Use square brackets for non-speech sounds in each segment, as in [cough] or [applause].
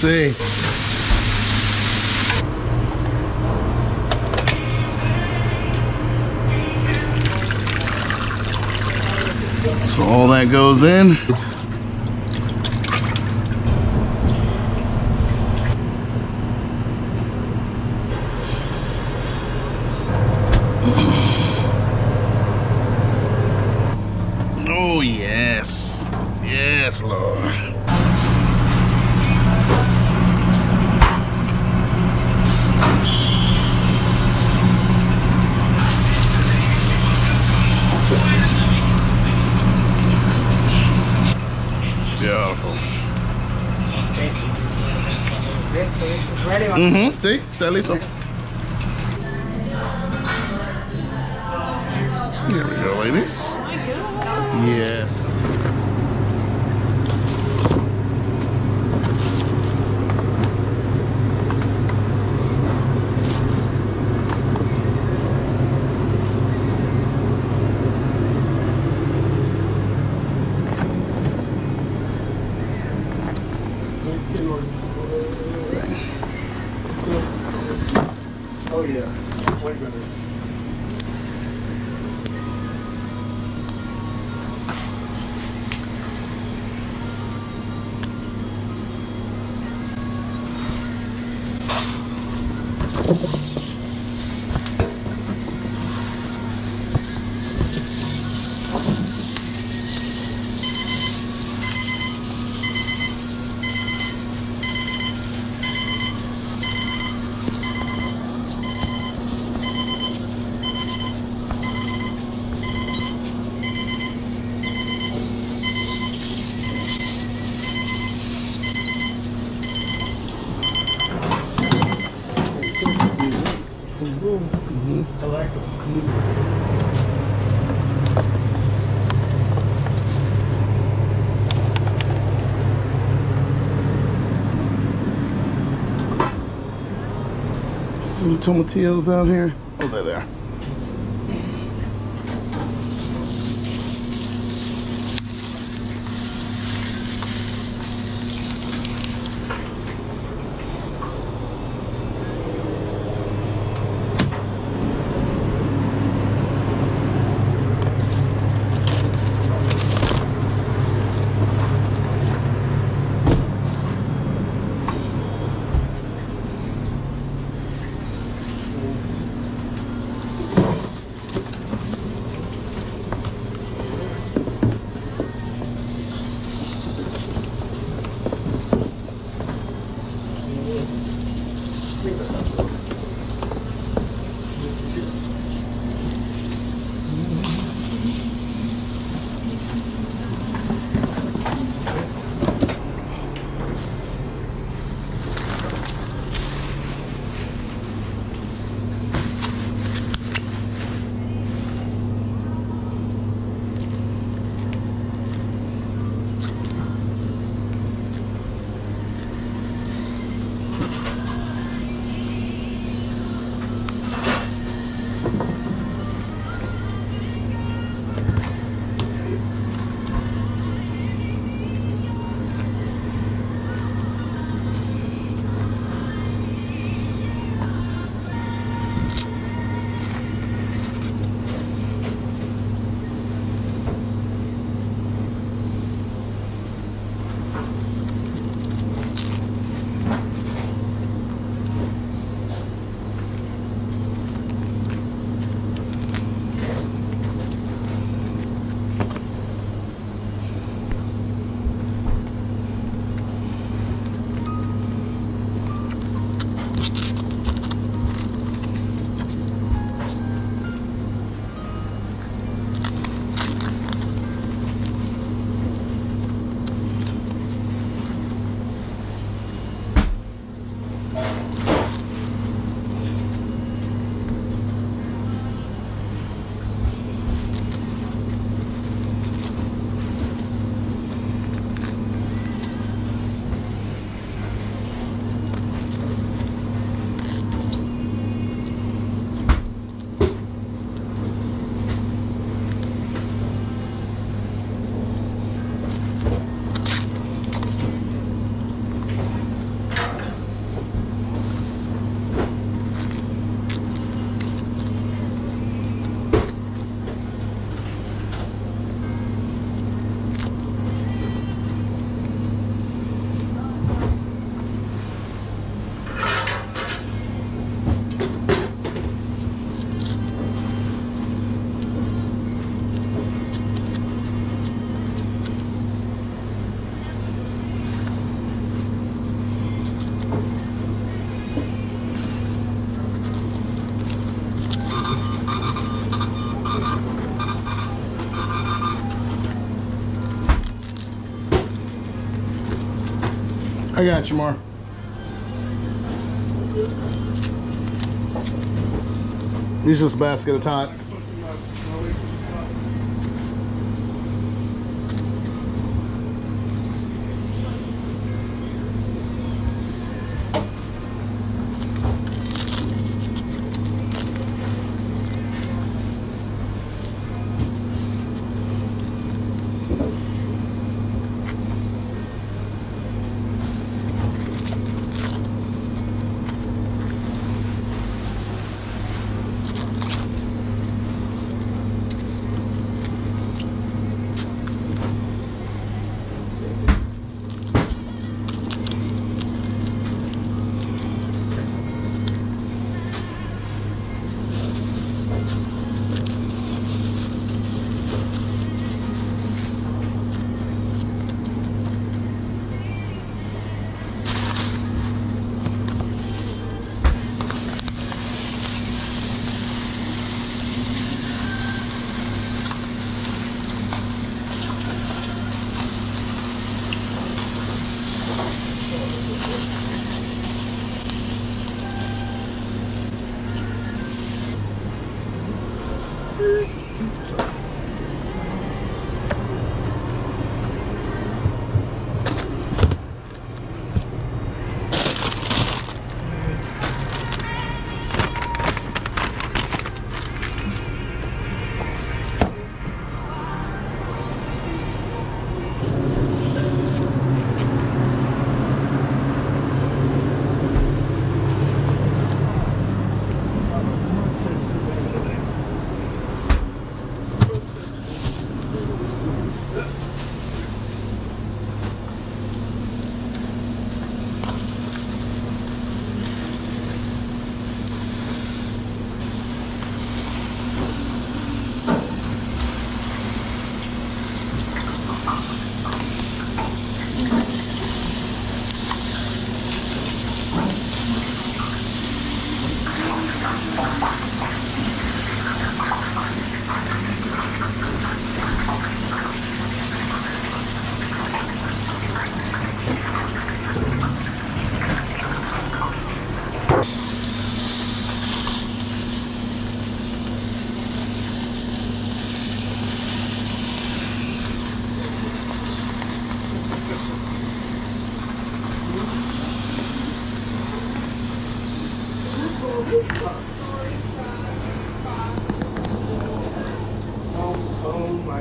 see. So all that goes in. Elison. Toma out here. I got you, Mar. These just a basket of tots.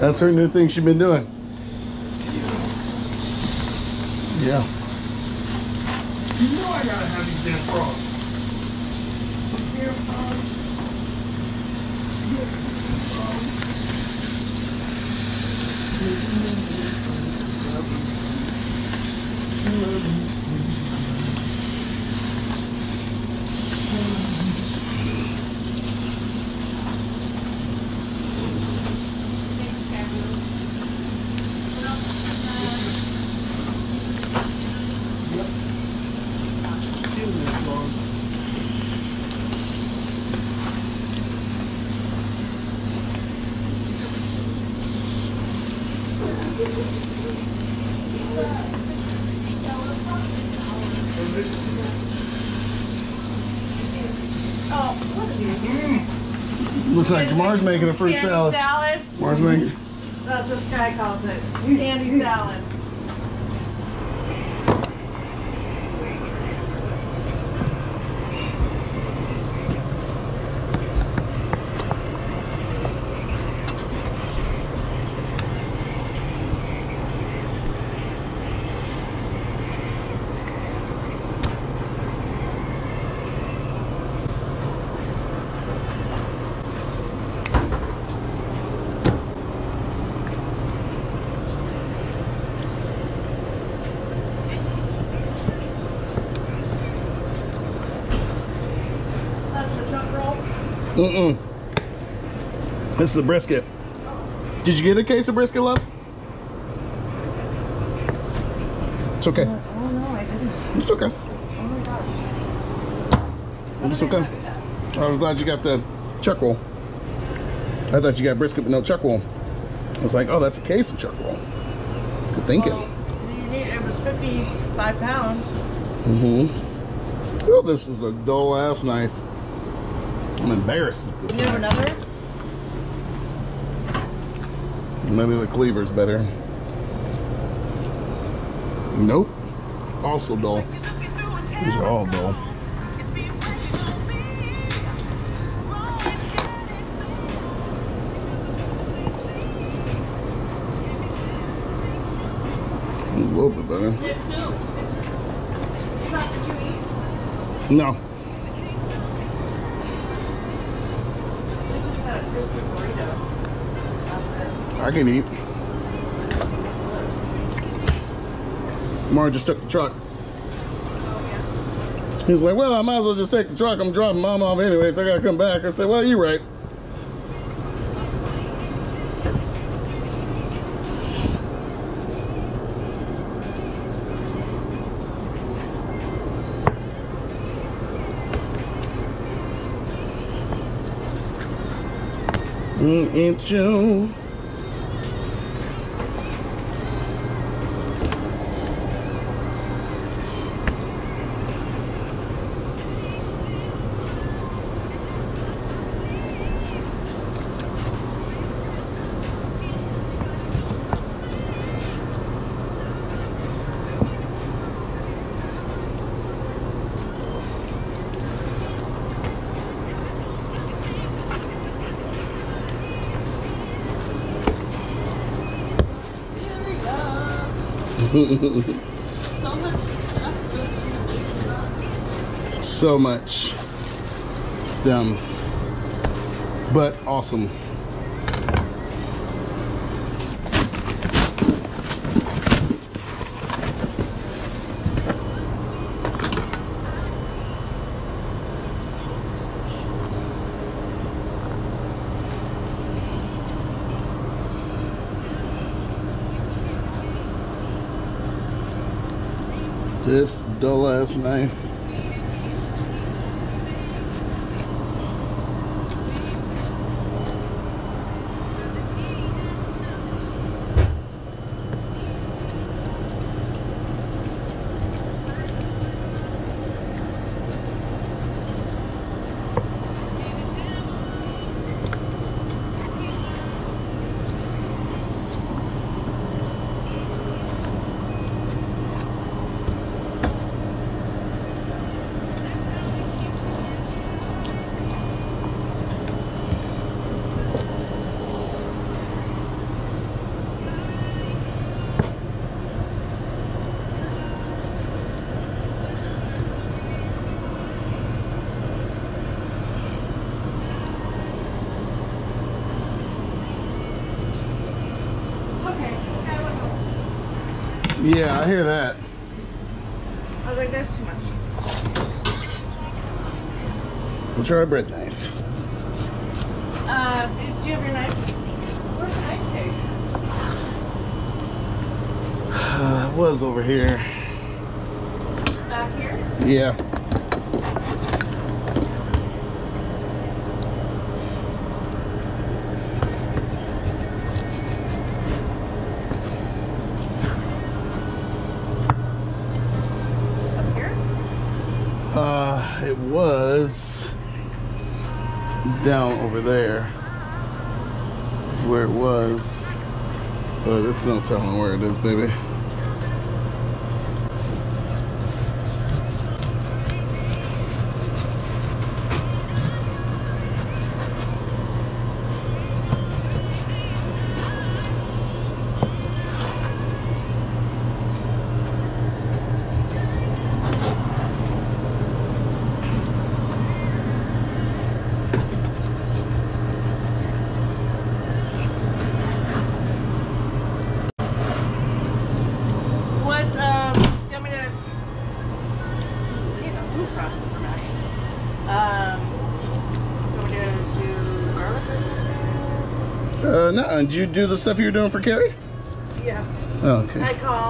That's her new thing she's been doing. Yeah. You know I gotta have these damn frogs. Jamar's making a fruit salad. salad. Jamar's making. That's what Sky calls it. Candy salad. Mm-mm. This is the brisket. Did you get a case of brisket, love? It's okay. Oh no, I didn't. It's okay. Oh my gosh. It's okay. I was glad you got the chuck roll. I thought you got brisket but no chuck roll. I was like, oh, that's a case of chuck roll. Good thinking. Well, you need, it was 55 pounds. Mm-hmm. Oh, this is a dull ass knife. I'm embarrassed with this You have another? Maybe the cleaver's better. Nope. Also dull. These are all dull. A little bit better. No. Mar just took the truck. He's like, well, I might as well just take the truck. I'm dropping mom off anyways. I gotta come back. I said, well, you're right. Mm, you? [laughs] So much stuff so much. It's dumb. But awesome. This dull ass knife. Okay. okay, what's up? Yeah, I hear that. I was like, there's too much. We'll try a bread knife. Uh, do do you have your knife? Where's the knife case? Uh, it was over here. Back here? Yeah. Over there. where it was. But it's no telling where it is, baby. Did you do the stuff you were doing for Carrie? Yeah. Oh, okay. I called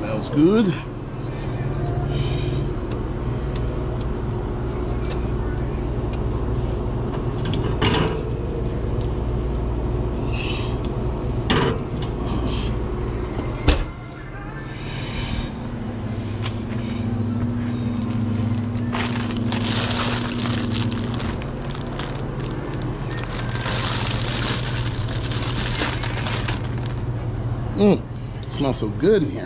smells good. Mmm, smells so good in here.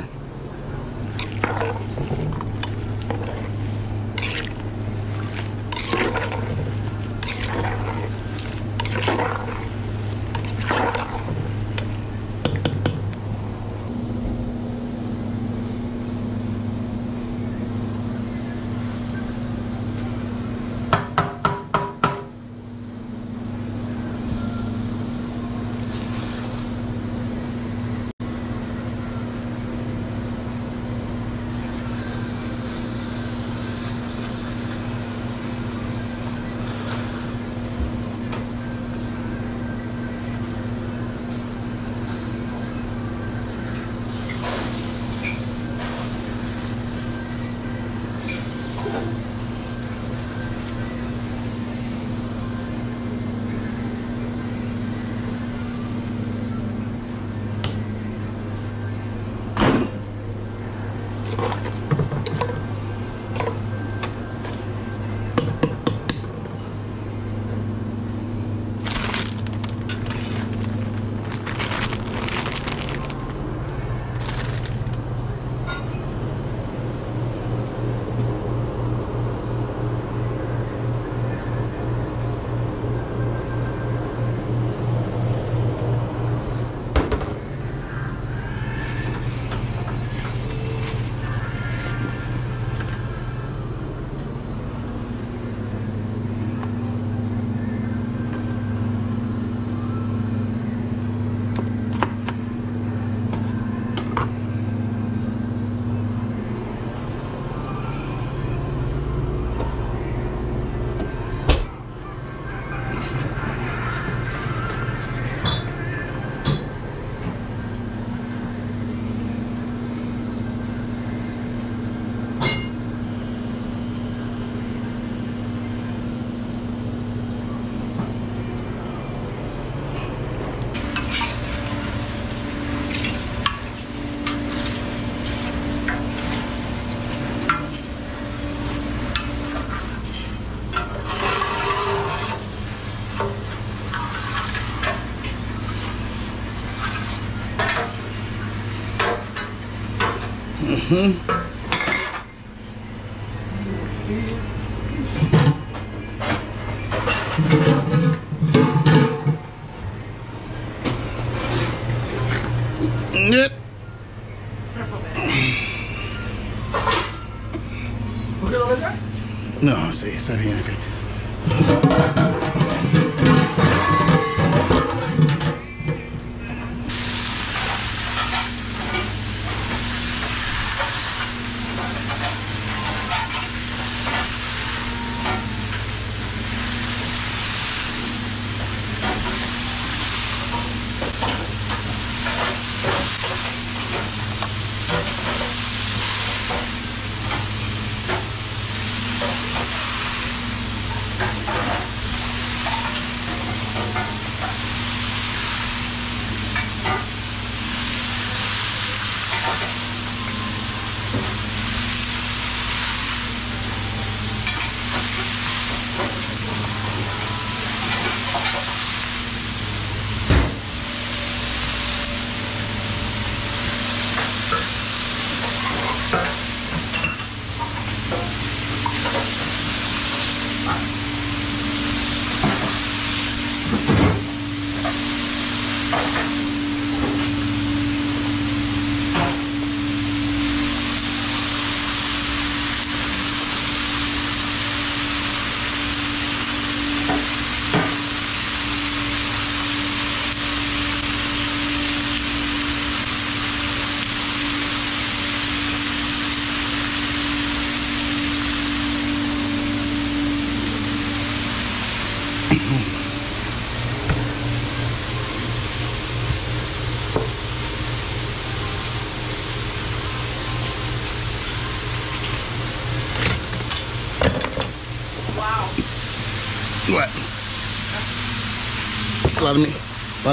No, sí, está bien.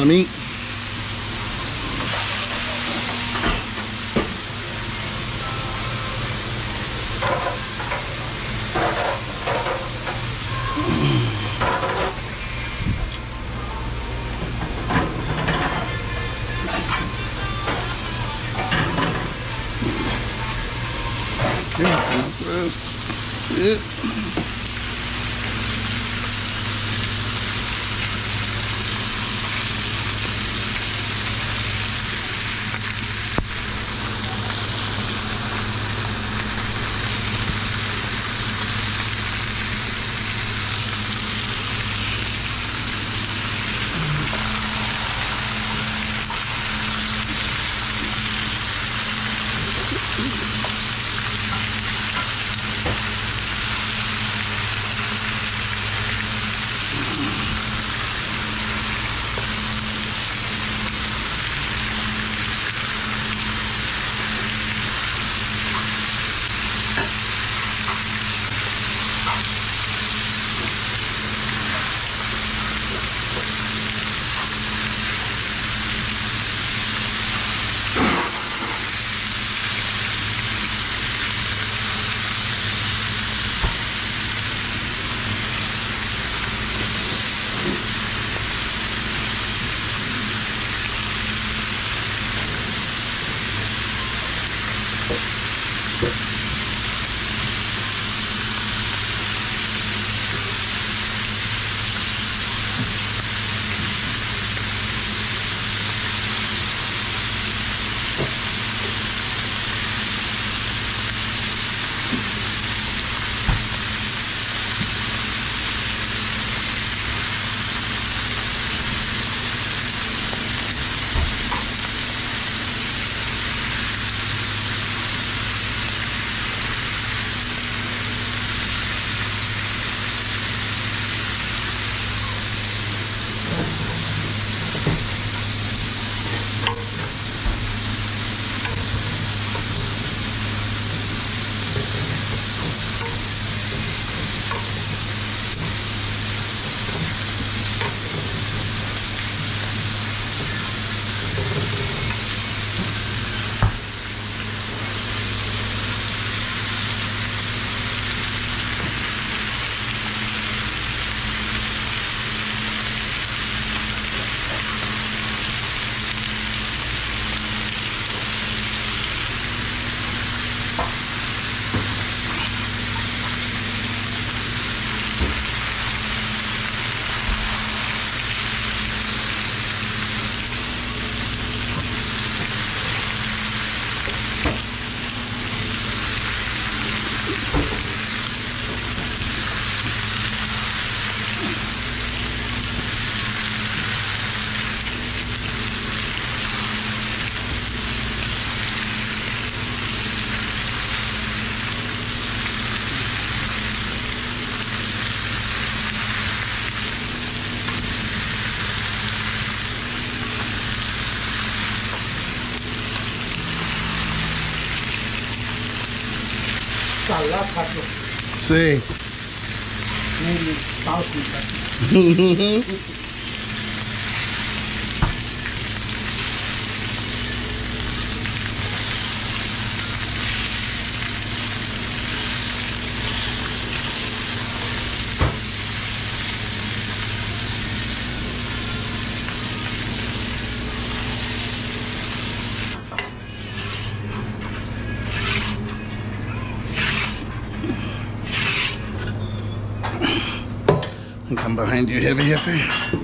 Meat. Sí. [laughs] mind, you heavy hippie.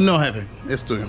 No, no, jefe, es tuyo.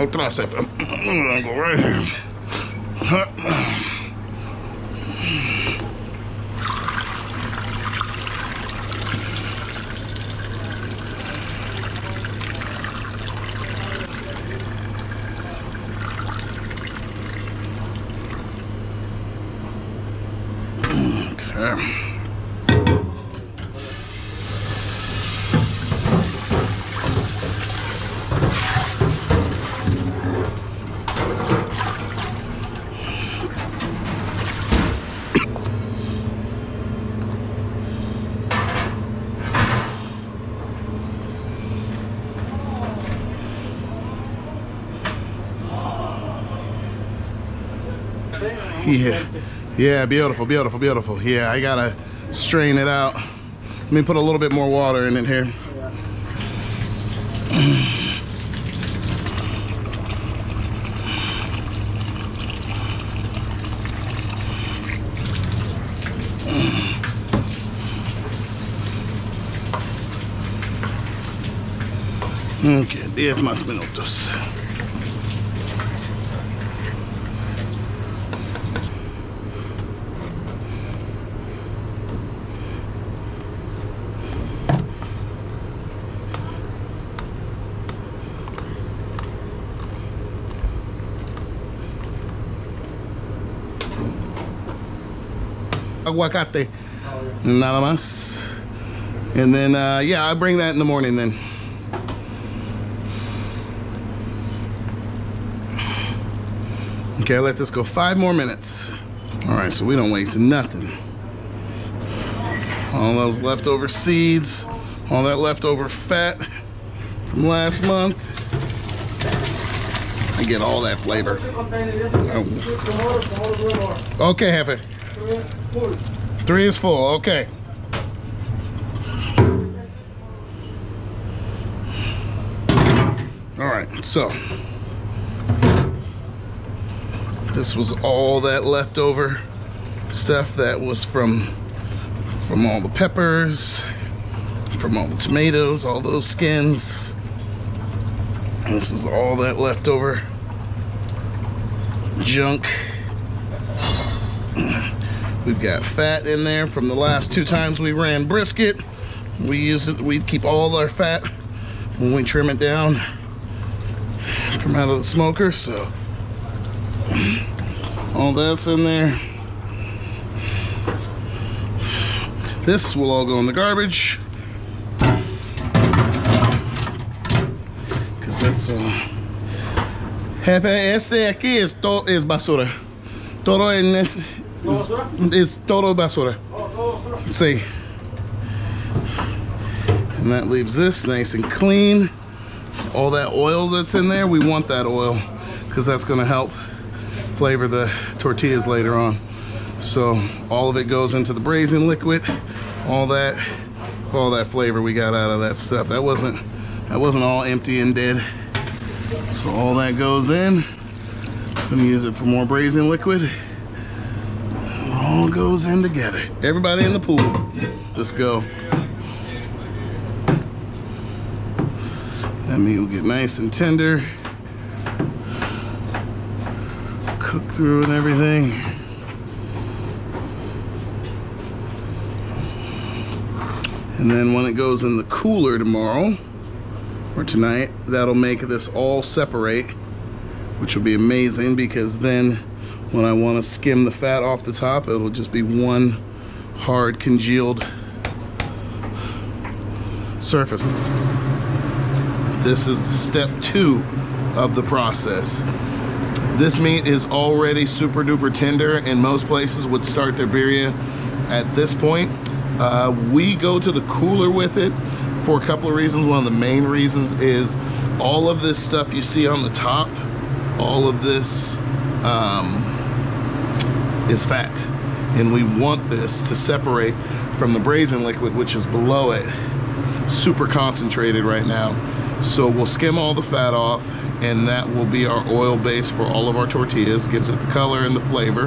Otra cepa. I'm gonna go right here. Okay. Yeah. Yeah, beautiful, beautiful, beautiful. Yeah, I gotta strain it out. Let me put a little bit more water in it here. Ok, 10 más minutos. Aguacate. Nada más. And then, uh, yeah, I bring that in the morning then. Okay, let this go five more minutes. All right, so we don't waste nothing. All those leftover seeds, all that leftover fat from last month. I get all that flavor. Oh. Okay, Jefe. Three is full, okay. All right, so this was all that leftover stuff that was from from all the peppers, from all the tomatoes, all those skins. This is all that leftover junk. We've got fat in there from the last two times we ran brisket. We use it, we keep all our fat when we trim it down from out of the smoker, so all that's in there. This will all go in the garbage. Cause that's all. Jefe, este aquí es, to es basura. Todo en es, es, es oh, todo basura. See. And that leaves this nice and clean. All that oil that's in there, we want that oil because that's gonna help flavor the tortillas later on. So all of it goes into the braising liquid, all that, all that flavor we got out of that stuff. That wasn't, that wasn't all empty and dead. So all that goes in. Gonna use it for more braising liquid. All goes in together. Everybody in the pool, let's go. That meat will get nice and tender. Cook through and everything. And then when it goes in the cooler tomorrow, tonight, that'll make this all separate, which will be amazing because then when I want to skim the fat off the top, it'll just be one hard congealed surface. This is step two of the process. This meat is already super duper tender, and most places would start their birria at this point. Uh, we go to the cooler with it for a couple of reasons. One of the main reasons is all of this stuff you see on the top, all of this um, is fat. And we want this to separate from the braising liquid, which is below it, super concentrated right now. So we'll skim all the fat off and that will be our oil base for all of our tortillas, gives it the color and the flavor.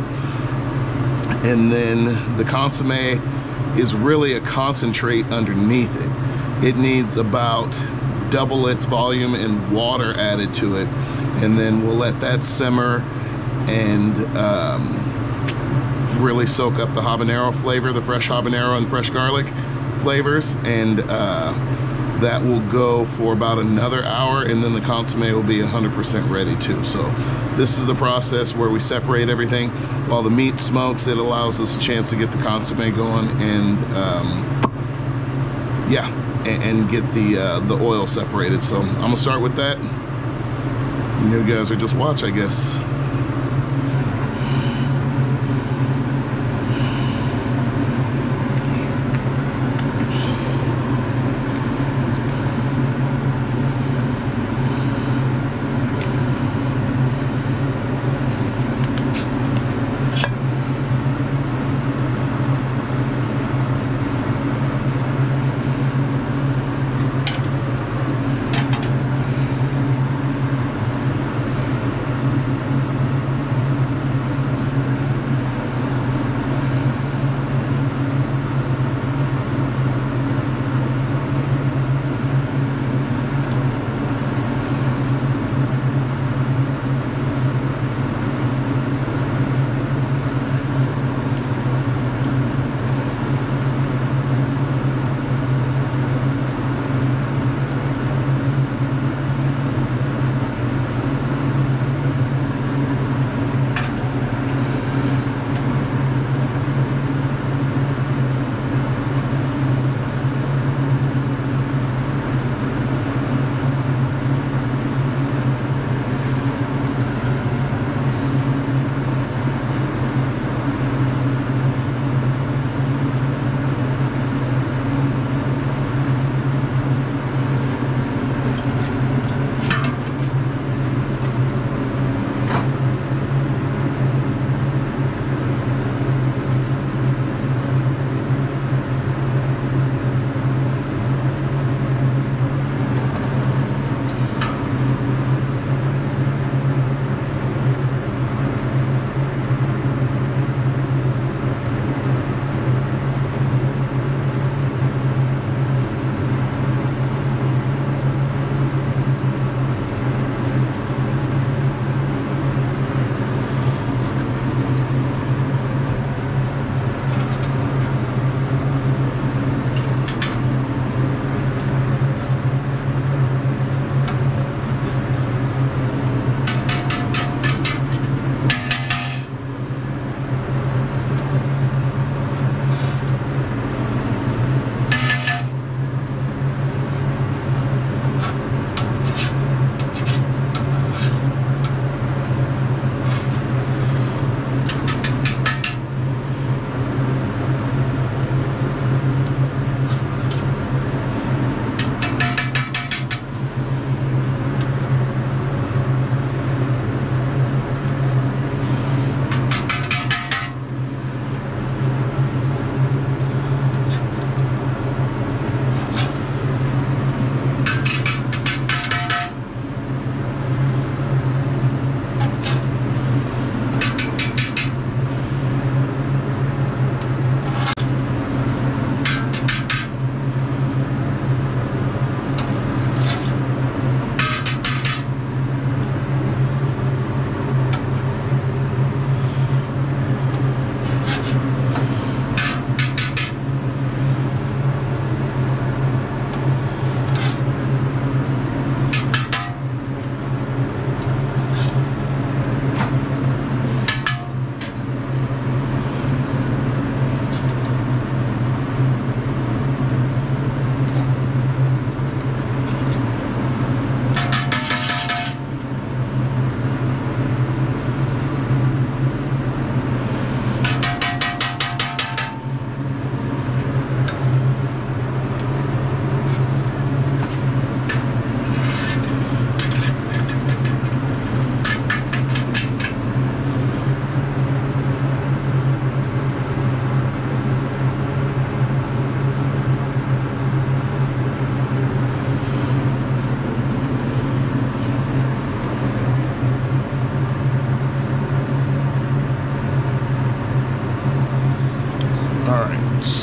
And then the consomme is really a concentrate underneath it. It needs about double its volume and water added to it. And then we'll let that simmer and um, really soak up the habanero flavor, the fresh habanero and fresh garlic flavors. And uh, that will go for about another hour and then the consomme will be 100% ready too. So this is the process where we separate everything. While the meat smokes, it allows us a chance to get the consomme going and um, yeah, and, get the uh, the oil separated. So I'm gonna start with that. You guys are just watch, I guess.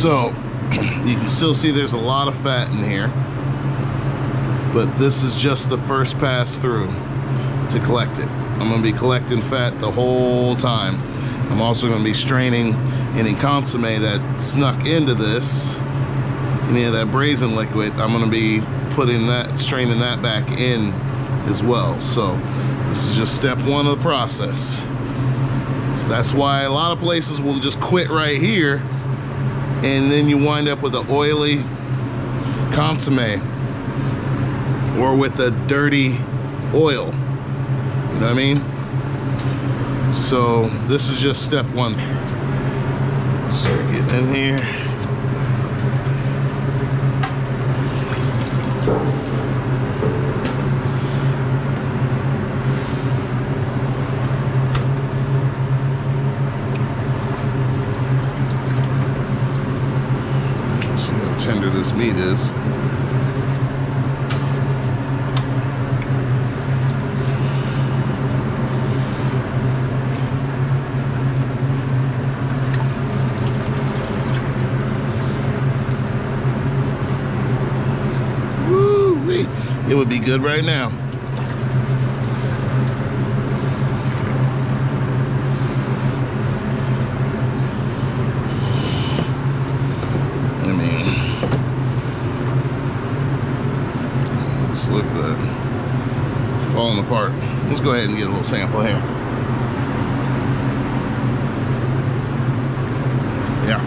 So you can still see there's a lot of fat in here. But this is just the first pass through to collect it. I'm gonna be collecting fat the whole time. I'm also gonna be straining any consomme that snuck into this, any of that braising liquid, I'm gonna be putting that, straining that back in as well. So this is just step one of the process. So that's why a lot of places will just quit right here and then you wind up with an oily consomme or with a dirty oil. You know what I mean? So this is just step one. So get in here. See how tender this meat is. Woo-wee. It would be good right now. I mean, let's look at. Falling apart. Let's go ahead and get a little sample here. Yeah.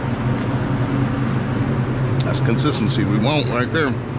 That's consistency we want right there.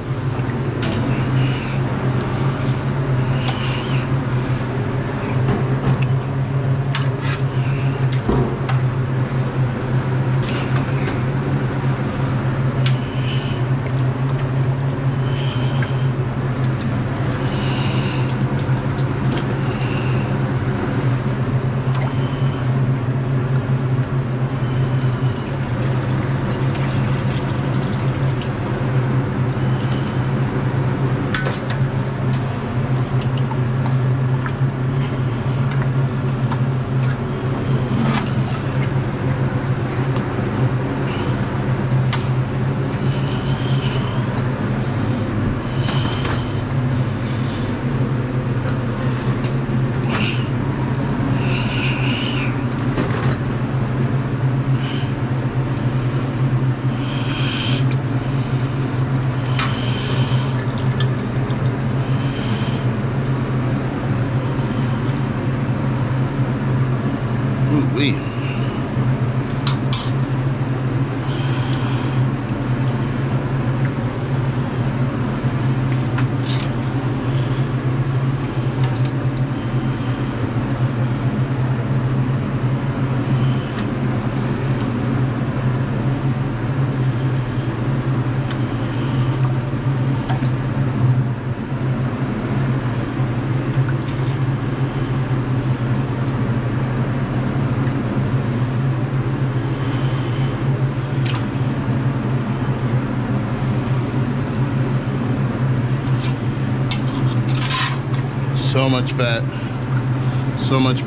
Much fat. So much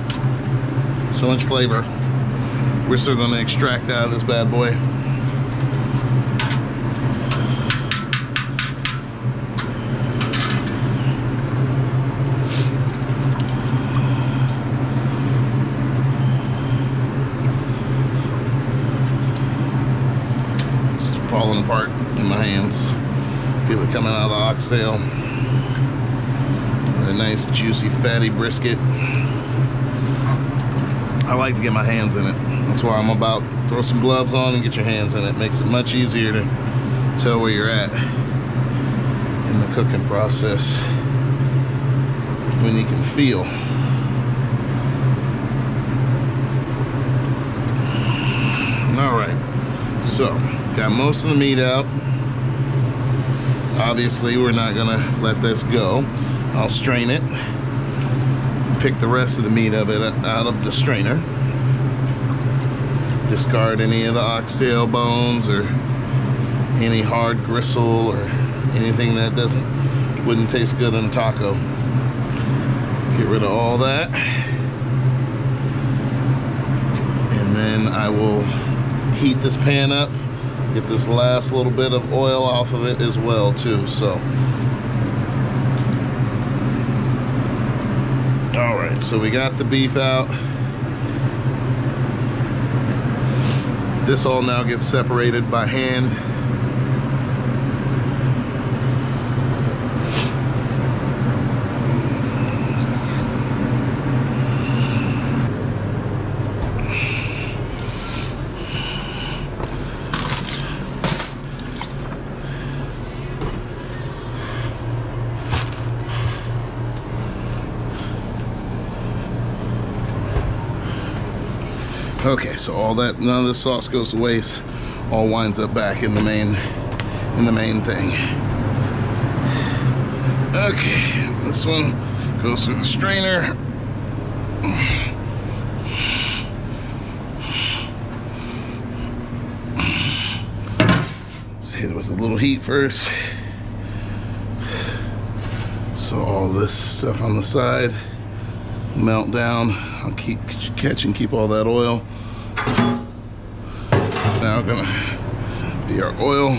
so much flavor. We're still gonna extract out of this bad boy. It's falling apart in my hands. Feel it coming out of the oxtail. Juicy fatty brisket. I like to get my hands in it. That's why I'm about throw some gloves on and get your hands in it. Makes it much easier to tell where you're at in the cooking process when you can feel. All right, so got most of the meat out. Obviously, we're not gonna let this go. I'll strain it, pick the rest of the meat of it out of the strainer. Discard any of the oxtail bones or any hard gristle or anything that doesn't wouldn't taste good in a taco. Get rid of all that. And then I will heat this pan up get this last little bit of oil off of it as well too. So, all right, so we got the beef out. This all now gets separated by hand. Okay, so all that, none of the sauce goes to waste. All winds up back in the main, in the main thing. Okay, this one goes through the strainer. Just hit it with a little heat first. So all this stuff on the side melt down. I'll keep catch and keep all that oil. Now gonna be our oil.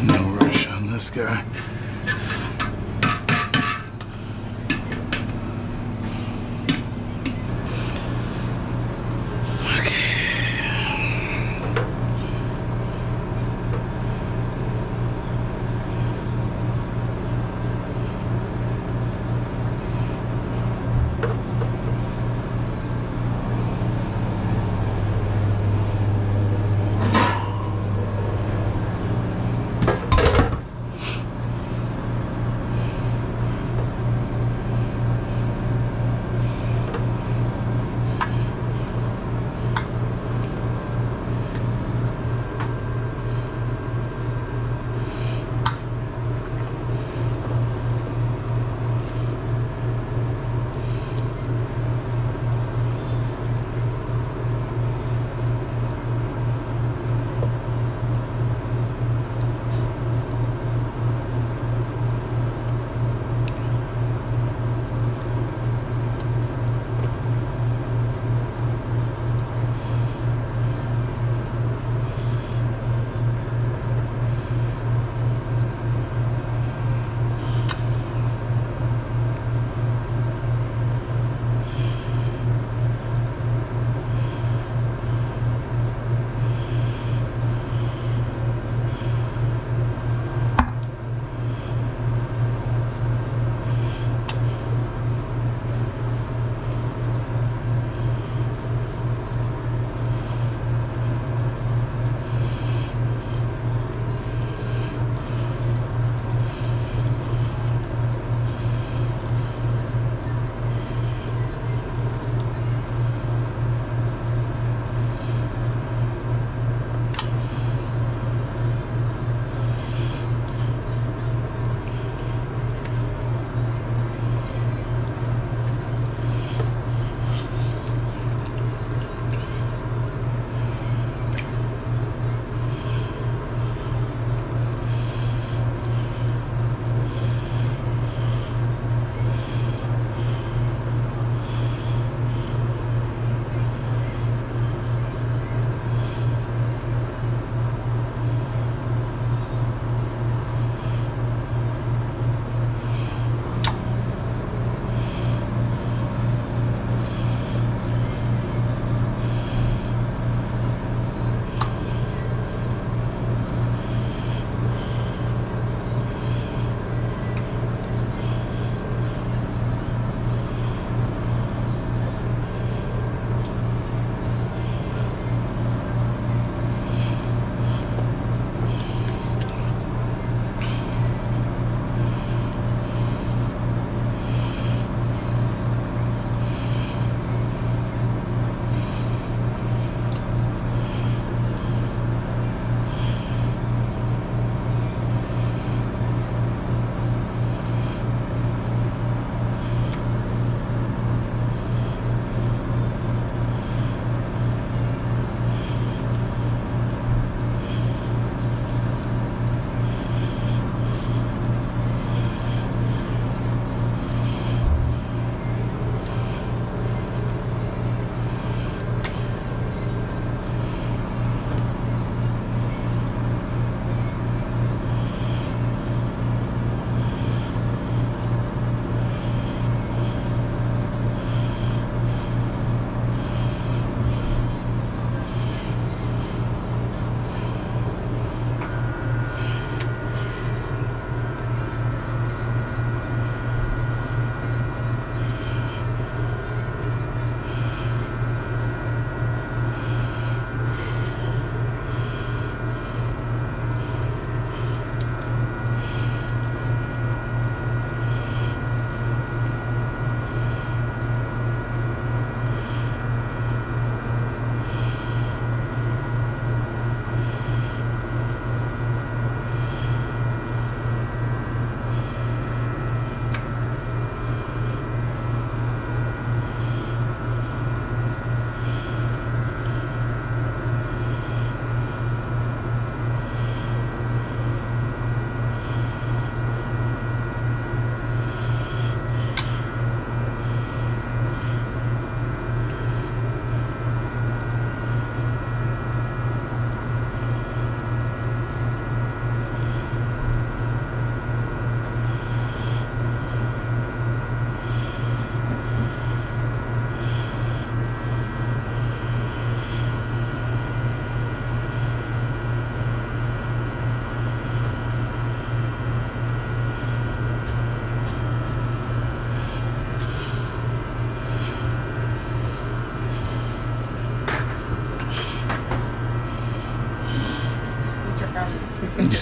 No rush on this guy.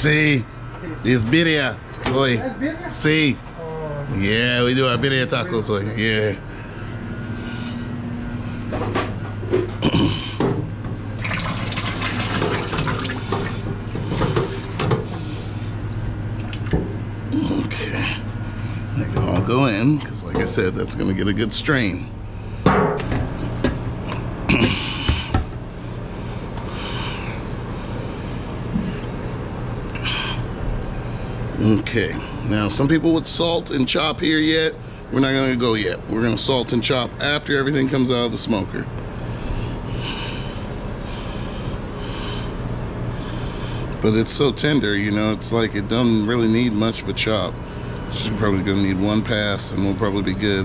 See, it's birria, hoy. See, yeah, we do our birria tacos, hoy. Yeah. Okay. They can all go in, because like I said, that's gonna get a good strain. Okay, now some people would salt and chop here yet. We're not gonna go yet. We're gonna salt and chop after everything comes out of the smoker. But it's so tender, you know, it's like it doesn't really need much of a chop. She's probably gonna need one pass and we'll probably be good.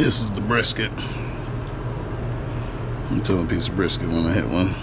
This is the brisket. I'm telling a piece of brisket when I hit one.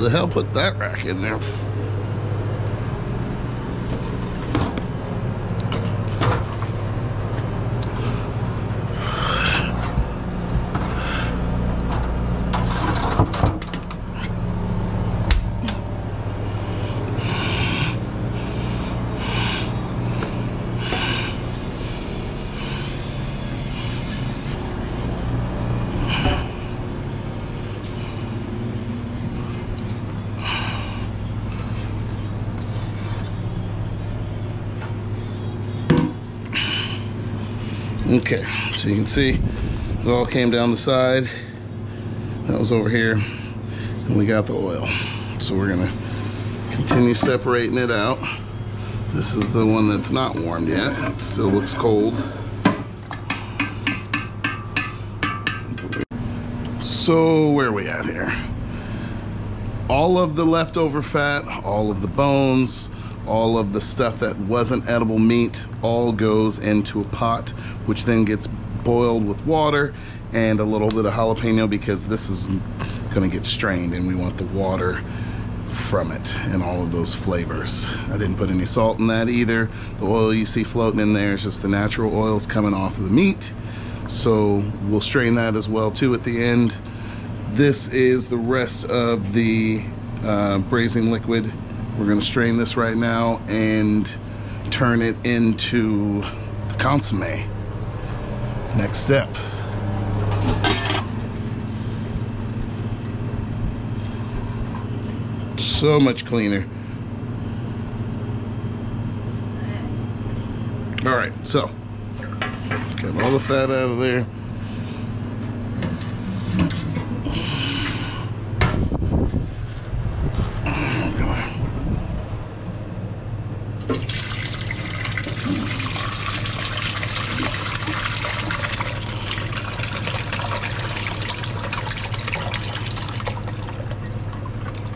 The hell put that rack in there? Okay, so you can see it all came down the side. That was over here, and we got the oil. So we're gonna continue separating it out. This is the one that's not warmed yet. It still looks cold. So where are we at here? All of the leftover fat, all of the bones, all of the stuff that wasn't edible meat all goes into a pot which then gets boiled with water and a little bit of jalapeno because this is going to get strained and we want the water from it and all of those flavors. I didn't put any salt in that either. The oil you see floating in there is just the natural oils coming off of the meat. So we'll strain that as well too at the end. This is the rest of the uh, braising liquid we're gonna strain this right now and turn it into the consomme. Next step. So much cleaner. All right, so get all the fat out of there.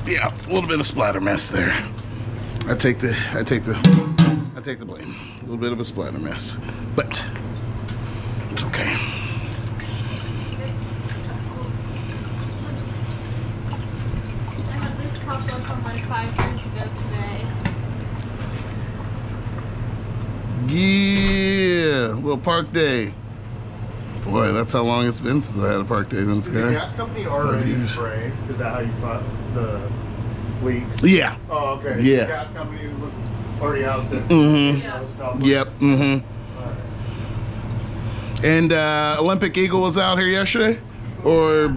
Yeah, a little bit of splatter mess there. I take the I take the I take the blame. A little bit of a splatter mess. But it's okay. I had this popped up on my five years ago today. Yeah, little park day. Boy, that's how long it's been since I had a park day in the Did the gas company already Years. spray? Is that how you fought the leaks? Yeah. Oh, okay. Yeah. The gas company was already out said. Mhm. Yeah. Yep. Mm-hmm. Alright. And uh, Olympic Eagle was out here yesterday, or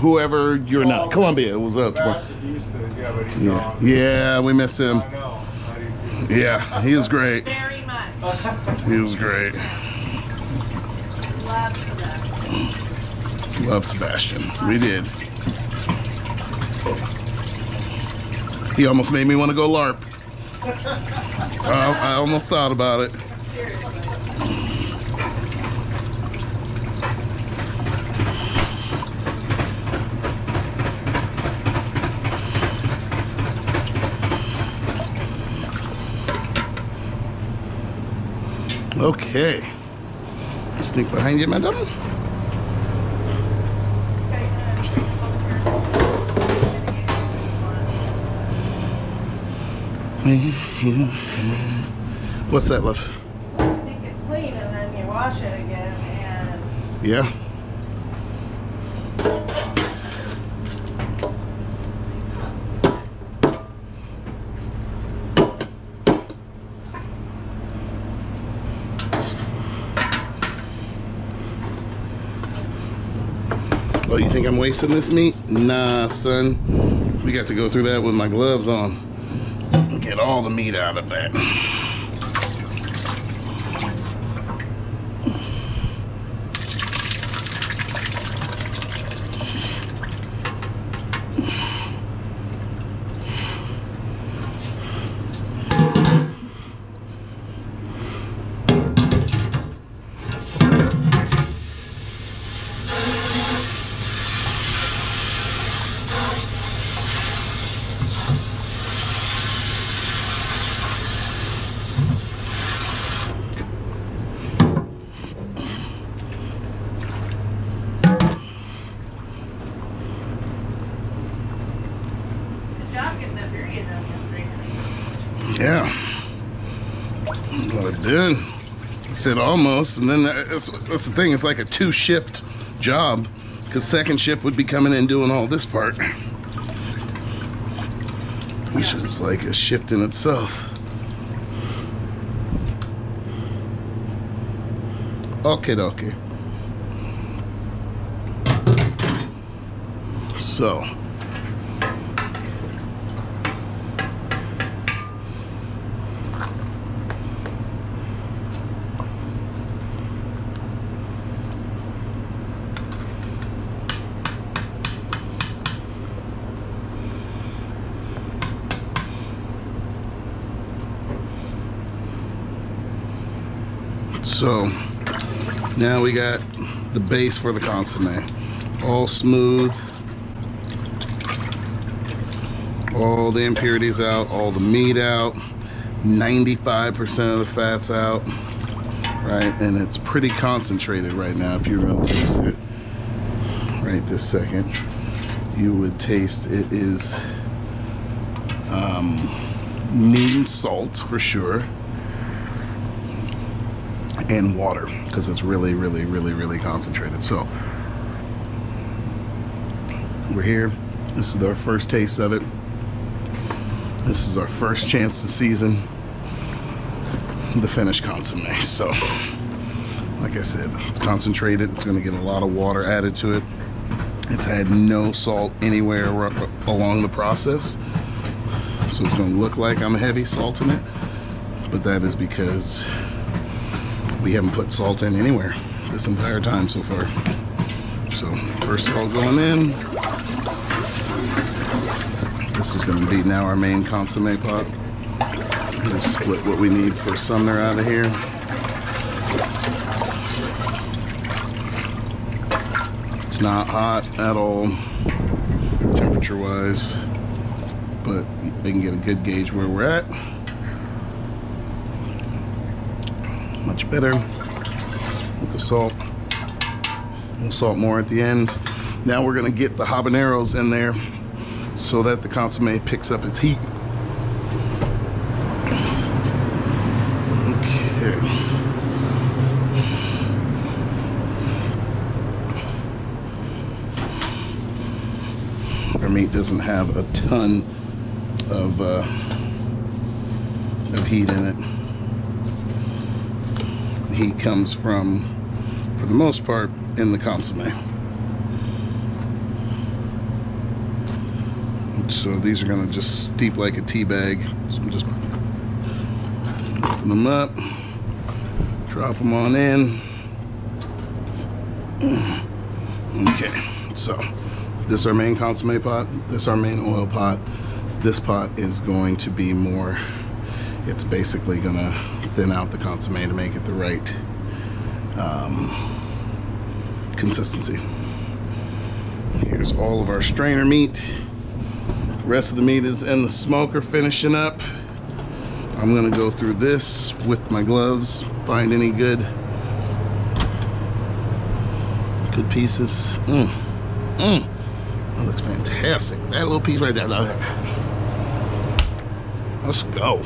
whoever you're Oh, not. Columbia was up. Sebastian used to, yeah, but he's Yeah. gone. yeah, we miss him. I know. How do you feel? Yeah, he was great. Very much. [laughs] He was great. Love that. Love Sebastian. We did. He almost made me want to go LARP. I, I almost thought about it. Okay. Sneak behind you, madam. What's that, love? I think it's clean and then you wash it again and Yeah. Oh, you think I'm wasting this meat? Nah, son. We got to go through that with my gloves on. All the meat out of that. Almost, and then that's, that's the thing. It's like a two shift job, because second shift would be coming in doing all this part, which is like a shift in itself. Okay, okay. So. So now we got the base for the consomme. All smooth. All the impurities out, all the meat out, 95% of the fats out, right? And it's pretty concentrated right now. If you were gonna taste it right this second, you would taste it is um, meat and salt for sure and water because it's really, really, really, really concentrated. So we're here. This is our first taste of it. This is our first chance to season. the finished consomme. [laughs] So, like I said, it's concentrated. It's going to get a lot of water added to it. It's had no salt anywhere along the process. So it's going to look like I'm heavy salting it. But that is because we haven't put salt in anywhere this entire time so far. So first salt going in. This is going to be now our main consomme pot. We'll split what we need for Sumner out of here. It's not hot at all, temperature wise, but we can get a good gauge where we're at. Much better with the salt. We'll salt more at the end. Now we're gonna get the habaneros in there so that the consomme picks up its heat. Okay. Our meat doesn't have a ton of uh, of heat in it. Heat comes from, for the most part, in the consomme. So these are gonna just steep like a tea bag. So I'm just open them up, drop them on in. Okay, so this our main consomme pot, this our main oil pot. This pot is going to be more, it's basically gonna thin out the consomme to make it the right um, consistency. Here's all of our strainer meat. The rest of the meat is in the smoker finishing up. I'm gonna go through this with my gloves, find any good good pieces. Mm. Mm. That looks fantastic. That little piece right there. Let's go.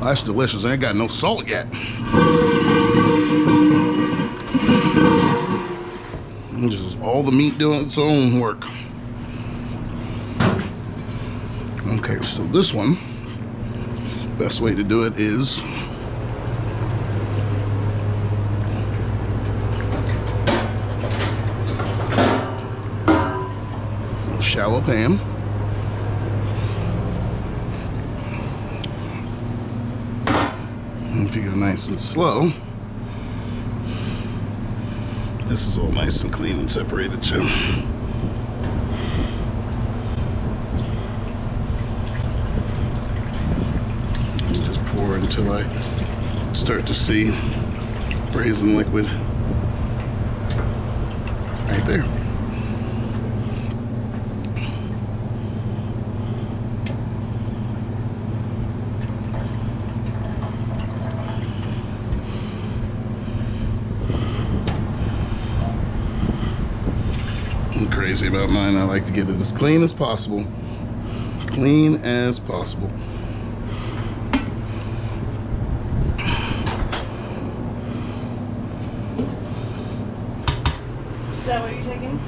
That's delicious. I ain't got no salt yet. Is all the meat doing its own work. Okay, so this one, best way to do it is shallow pan. And if you go nice and slow, this is all nice and clean and separated too. Just pour until I start to see braising liquid right there. I'm crazy about mine. I like to get it as clean as possible. Clean as possible. Is that what you're taking?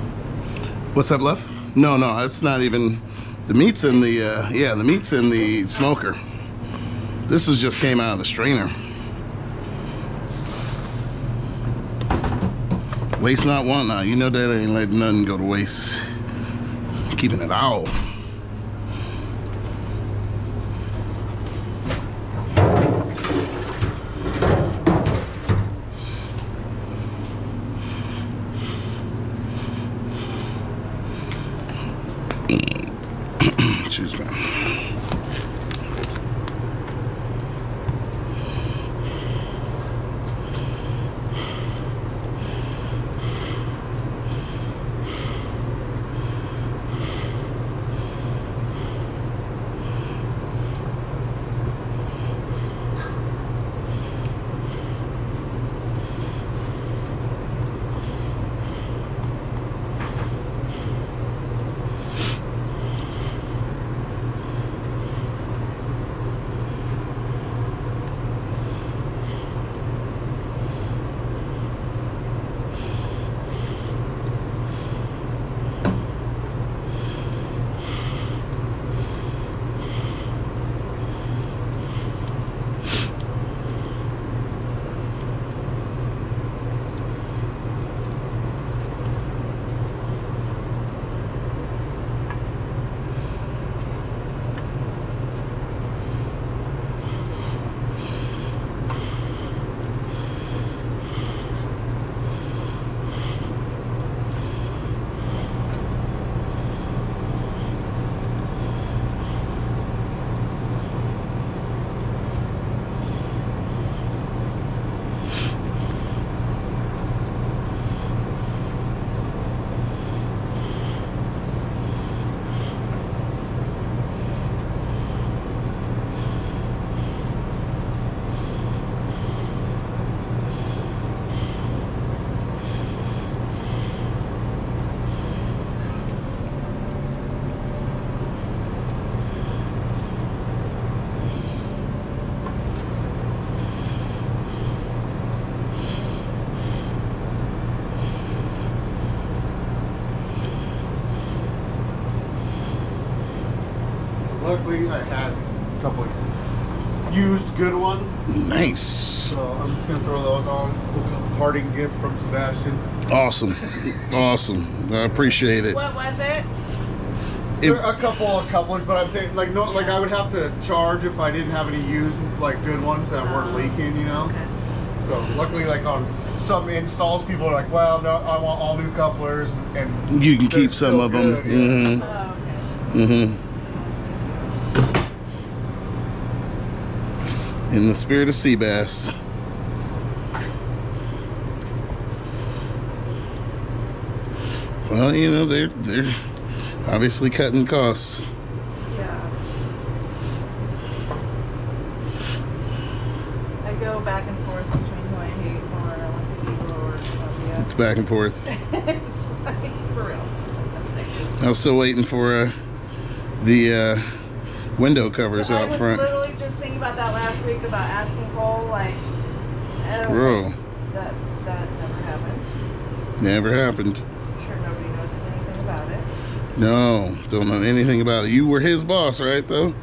What's that left? No, no, it's not even. The meat's in the, uh, yeah, the meat's in the smoker. This is just came out of the strainer. Waste not, want not. You know that ain't letting nothing go to waste. Keeping it all. Luckily I had a couple of used good ones, Nice. so I'm just gonna throw those on. Parting gift from Sebastian. Awesome. Awesome. I appreciate it. What was it? It- a couple of couplers, but I'm saying like no, like I would have to charge if I didn't have any used like good ones that weren't Oh. leaking, you know. Okay. So luckily, like on some installs, people are like, "Well, no, I want all new couplers," and You can keep some still of them. yeah. Mm-hmm. Oh, okay. Mm-hmm. In the spirit of sea bass. Well, you know, they're they're obviously cutting costs. Yeah. I go back and forth between who I hate more, Eagle or Columbia. It's back and forth. [laughs] it's like, for real. I was still waiting for uh, the uh, window covers out front. literally just thinking about about asking Cole, like, and Bro, that, that never happened. never happened. I'm sure nobody knows anything about it. No, don't know anything about it. You were his boss, right? Though.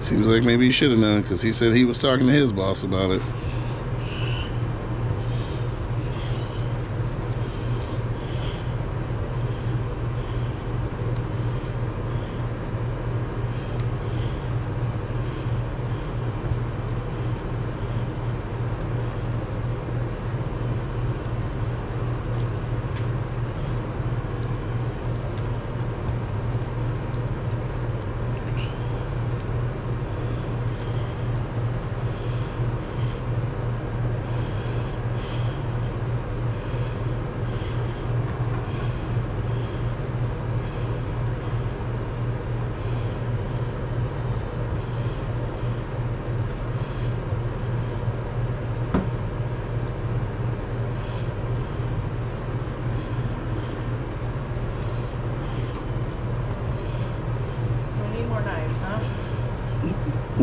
Seems like maybe you should have known because he said he was talking to his boss about it.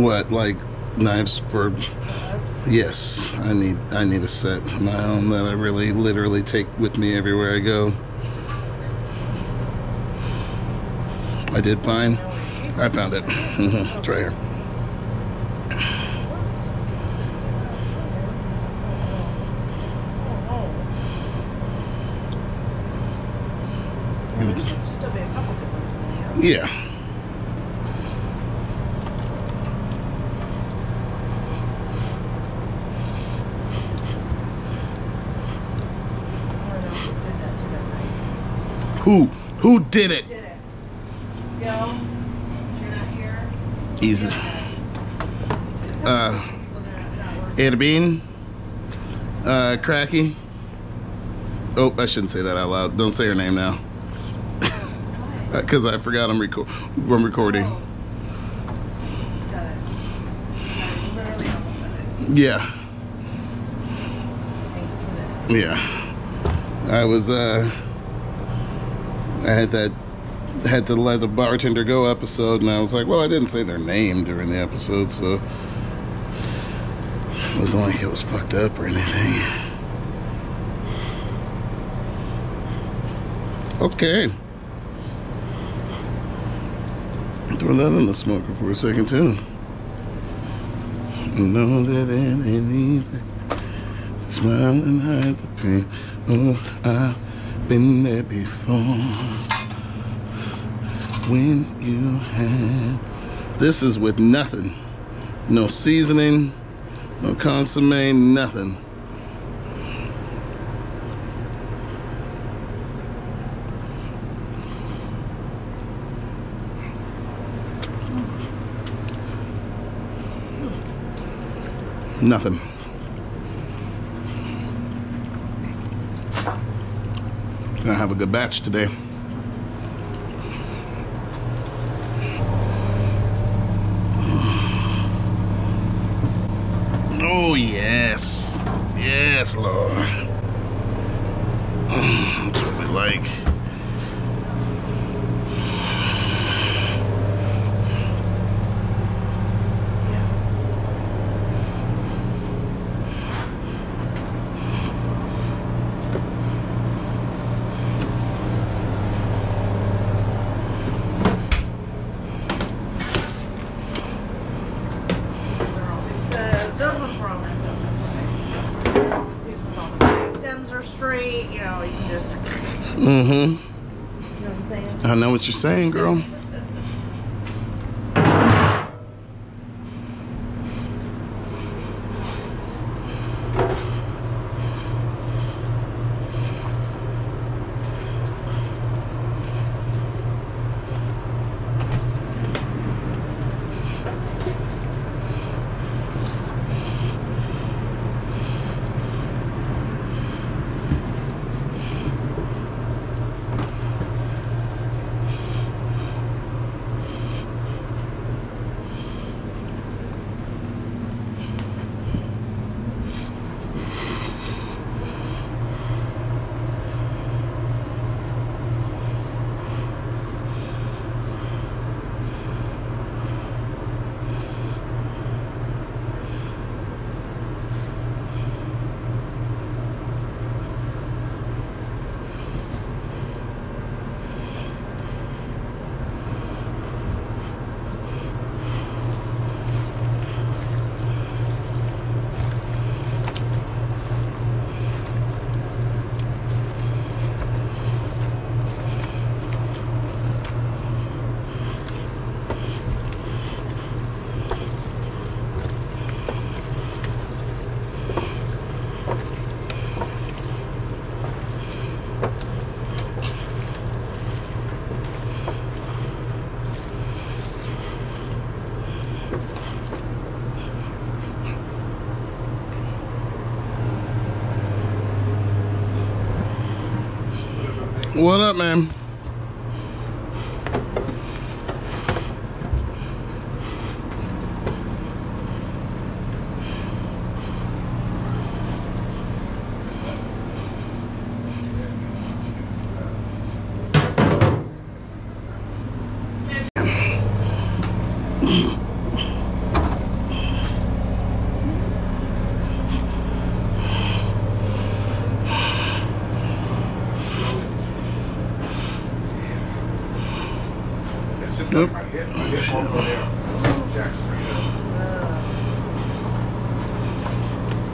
What, like knives for? Yes, I need. I need a set of my own that I really, literally take with me everywhere I go. I did find. I found it. Mhm, It's right here. There should still be a couple different ones. yeah? Yeah. I don't know who did that to that knife. Who? Who did it? Did it? Yo, you're not here. Easy. Uh, Bean. Uh, Cracky. Oh, I shouldn't say that out loud. Don't say her name now. [laughs] Because I forgot I'm, reco- I'm recording. Oh. Yeah. Yeah. I was uh I had that had to let the bartender go episode and I was like, well I didn't say their name during the episode, so it wasn't like it was fucked up or anything. Okay. Throw that in the smoker for a second too. Know that it ain't easy. Smile and hide the pain. Oh, I've been there before. When you had. This is with nothing. No seasoning, no consomme, nothing. Nothing. Gonna have a good batch today. Oh yes, yes, Lord. That's what we like. Mm-hmm. You know what I'm saying? I know what you're saying, girl. What up, man? It's just Nope. like my hip, my hip won't go down. Jack straight up. Standing straighter than I was the other day. and that's the difference. Puta madre. Um, thought I put your tortillas and I heat cut up all those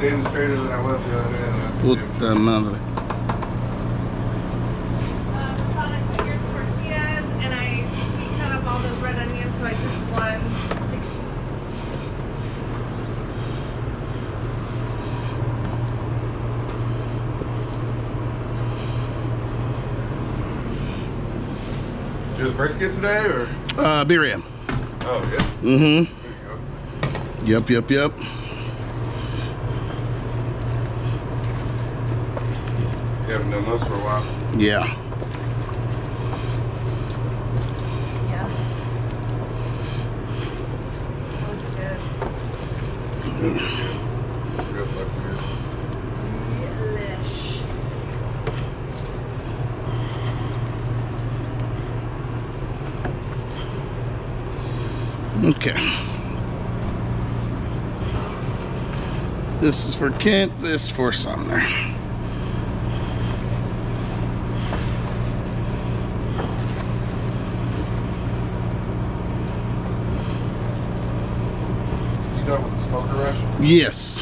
red onions, so I took one to Just brisket today, or? Uh, birria. Oh, yeah. Mm-hmm. There you go. Yep, yep, yep. You haven't done those for a while. Yeah. Yeah. Looks good. Real fucking good. Delish. Okay. This is for Kent, this for Sumner. You done with the smoker rush? Yes.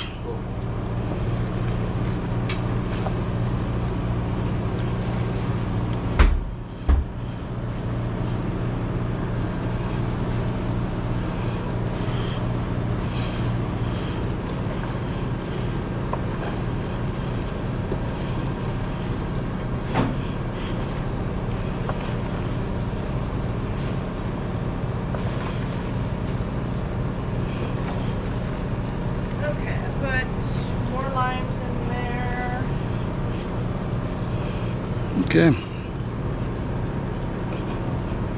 Okay, I put more limes in there. Okay.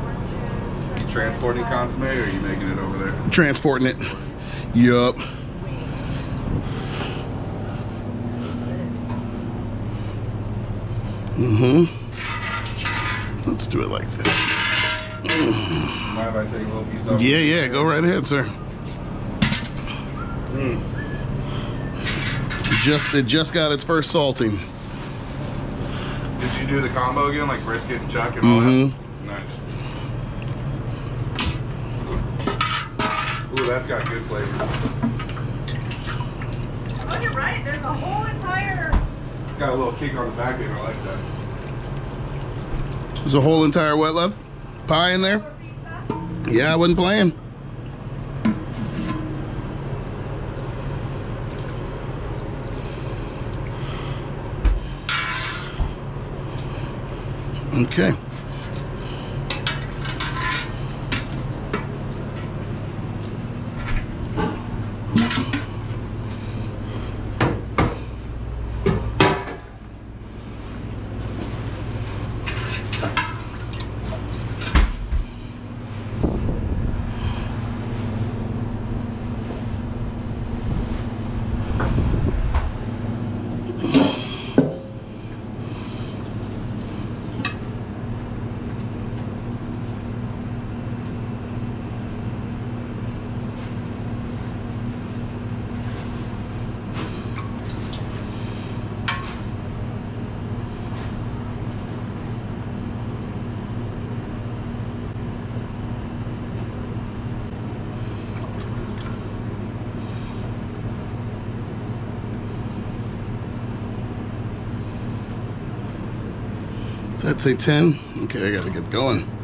Oranges. You transporting consomme, or are you making it over there? Transporting it. Yup. Mm-hmm. Let's do it like this. Mind if I take a little piece off? Yeah, yeah, go right ahead, sir. Mm. Just it just got its first salting. Did you do the combo again, like brisket and chuck and all Mhm. that? Nice. Ooh, that's got good flavor. Oh, you're right. There's a whole entire. Got a little kick on the back end. I like that. There's a whole entire wet love pie in there. Yeah, I wasn't playing. Okay. Say 10? Okay, I gotta get going.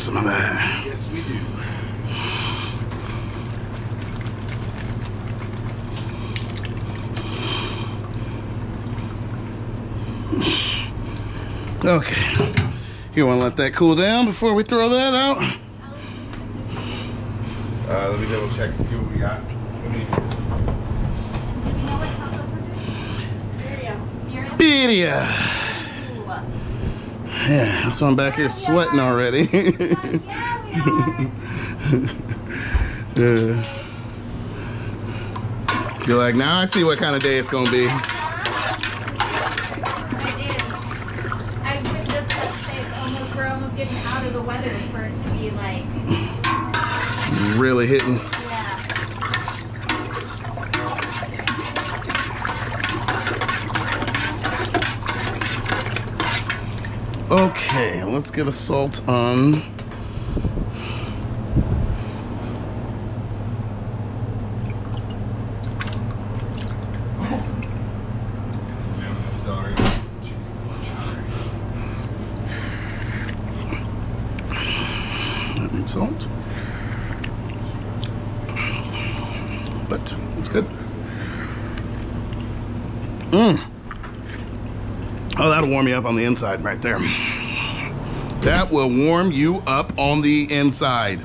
Some of that. Yes, we do. Okay. You want to let that cool down before we throw that out? Uh, let me double check to see what we got. Let me- Do we know what chocolate we're doing? Miriam. Miriam? Bedia. Yeah, that's why I'm back here sweating already. [laughs] yeah. You're like, now I see what kind of day it's gonna be. Really did. let's get a salt on. That needs salt but it's good Mmm. oh that'll warm you up on the inside right there that will warm you up on the inside.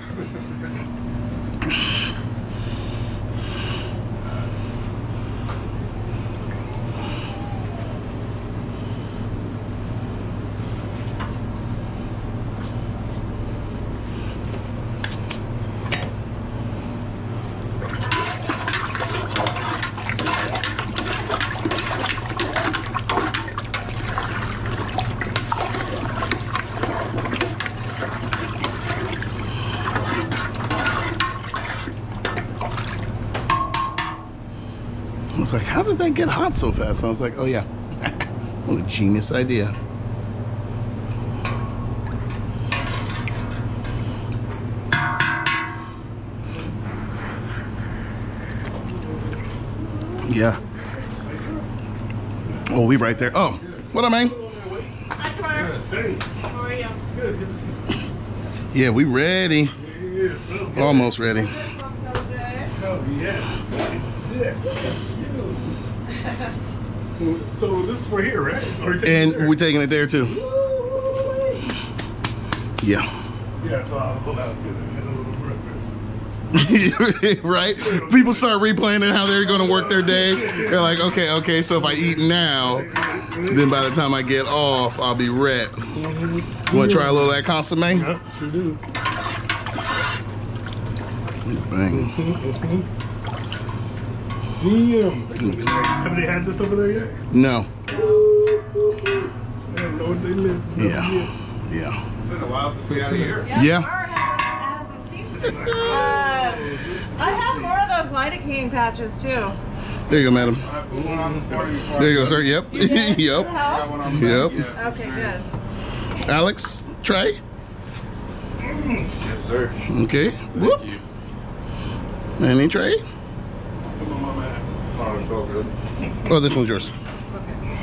Like, how did that get hot so fast? I was like, oh yeah, [laughs] what a genius idea. Yeah. Oh, we right there. Oh, what I mean? Hi, Tor. Hey, How are you? good. Good to see you. Yeah, we ready. Yeah, smells. Almost ready. This smells so good. Oh, yes. Yeah. You. So this is for here, right? You And there? we're taking it there too. Yeah. Yeah, so I'll hold out and get a, little breakfast. [laughs] right? People start replaying how they're going to work their day. They're like, okay, okay, so if I eat now, then by the time I get off, I'll be red. You want to try a little of that consomme? Yeah, sure do. Bang. [laughs] Damn. Have they had this over there yet? No. I don't know what they live. never Yeah. did. Yeah. Been a while since we had it here. Yeah. Yeah. Tor hasn't, hasn't seen this. Um, I have more of those lidocaine patches too. There you go, madam. I put one on this morning before There you go, sir. Yep. You [laughs] yep. Help? Yep. Okay, good. Alex, Trey. Yes, sir. Okay. Thank Whoop. you. Any Trey? Come on, my man. Oh, it's so good. Oh, this one's yours.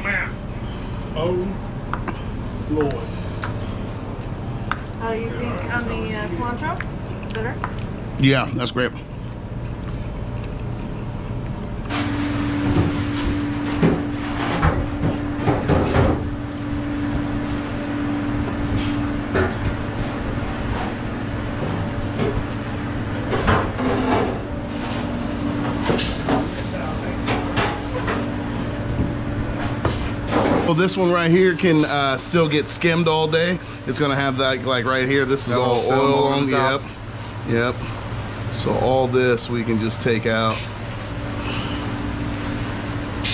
Man. Oh, Lord. How you think on the uh, cilantro? Bitter? Yeah, that's great. This one right here can uh, still get skimmed all day. It's gonna have that, like right here, this is all oil on on, the top. yep. Yep. So all this we can just take out.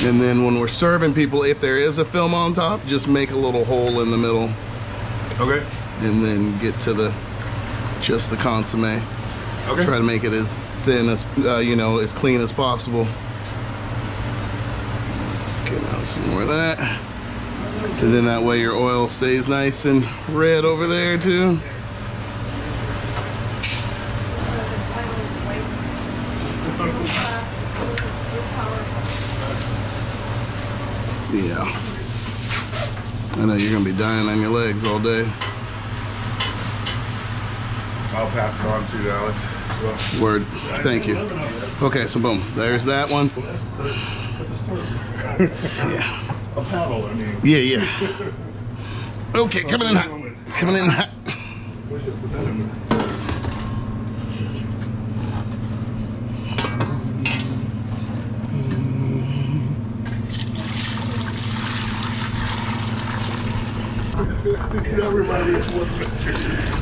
And then when we're serving people, if there is a film on top, just make a little hole in the middle Okay. and then get to the, just the consomme. Okay. Try to make it as thin as, uh, you know, as clean as possible. Skim out some more of that. And then that way your oil stays nice and red over there too. Yeah. I know you're gonna be dying on your legs all day. I'll pass it on to you, Alex. well. Word. Thank you. Okay, so boom. There's that one. That's the, that's the story. Yeah. A paddle, I mean. Yeah, yeah. Okay, coming in hot. Coming in hot. We should put that in there. That reminded me of one.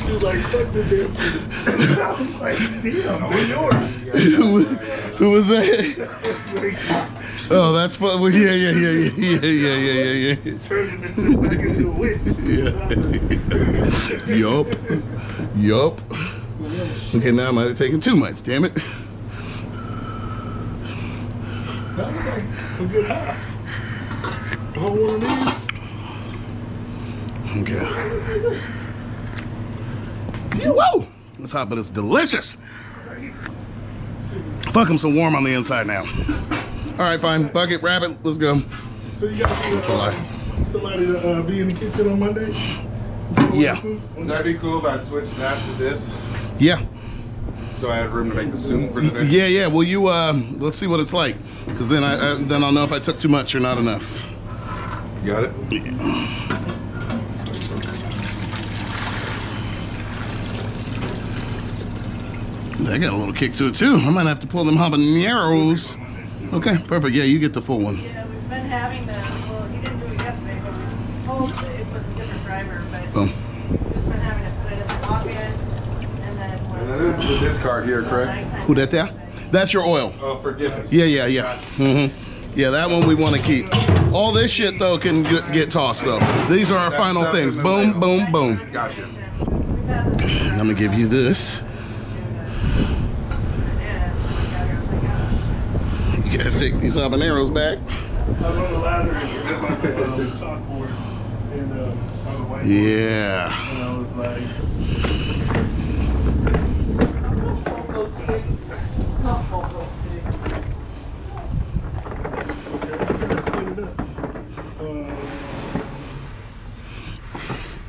She was like, fuck the damn kids. I was like, damn, yours. [laughs] who, who was that? [laughs] Oh, that's fun. Well, yeah, yeah, yeah, yeah, yeah, yeah, yeah, yeah, Turned him into, back into a witch. yeah. yup. Yup. Okay, now I might have taken too much. Damn it. That was like a good half. A whole one of these. Okay. Yeah, whoa. It's hot, but it's delicious. Fuck, I'm so warm on the inside now. All right, fine. Bucket, rabbit, let's go. So you got a uh, somebody to uh, be in the kitchen on Monday? Yeah. Would that be cool if I switched that to this? Yeah. so I have room to make the soup for today. Yeah, yeah. Will you? Uh, let's see what it's like, because then I uh, then I'll know if I took too much or not enough. You got it? I got a little kick to it too. I might have to pull them habaneros. Okay, perfect. Yeah, you get the full one. Yeah, we've been having the, well, he didn't do it yesterday, but we told it was a different driver, but Boom. we've just been having to put it in the walk-in, and then. And that is the discard here, correct? Who that there? That's your oil. Oh, forgiveness. Yeah, yeah, yeah. hmm Yeah, that one we want to keep. All this shit though can get, get tossed though. These are our That final things. Boom, boom, boom. Gotcha. We've. I'm gonna give you this. You guys take these habaneros back. I was on the ladder and hit my um, chalkboard and uh, on the whiteboard. Yeah. And I was like, okay, let's split it up. Um,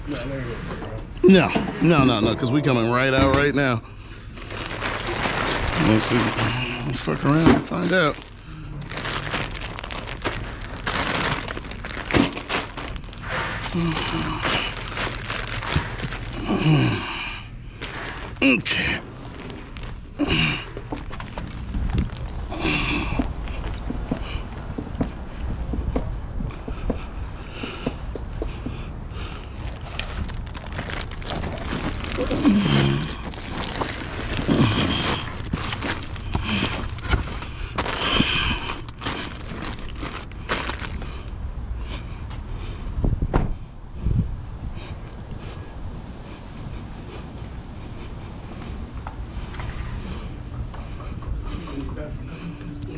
no, there you go. No, no, no, no, because we coming right out right now. Let's see. Let's fuck around and find out. Mm-hmm. Mm-hmm. Mm-hmm. Okay.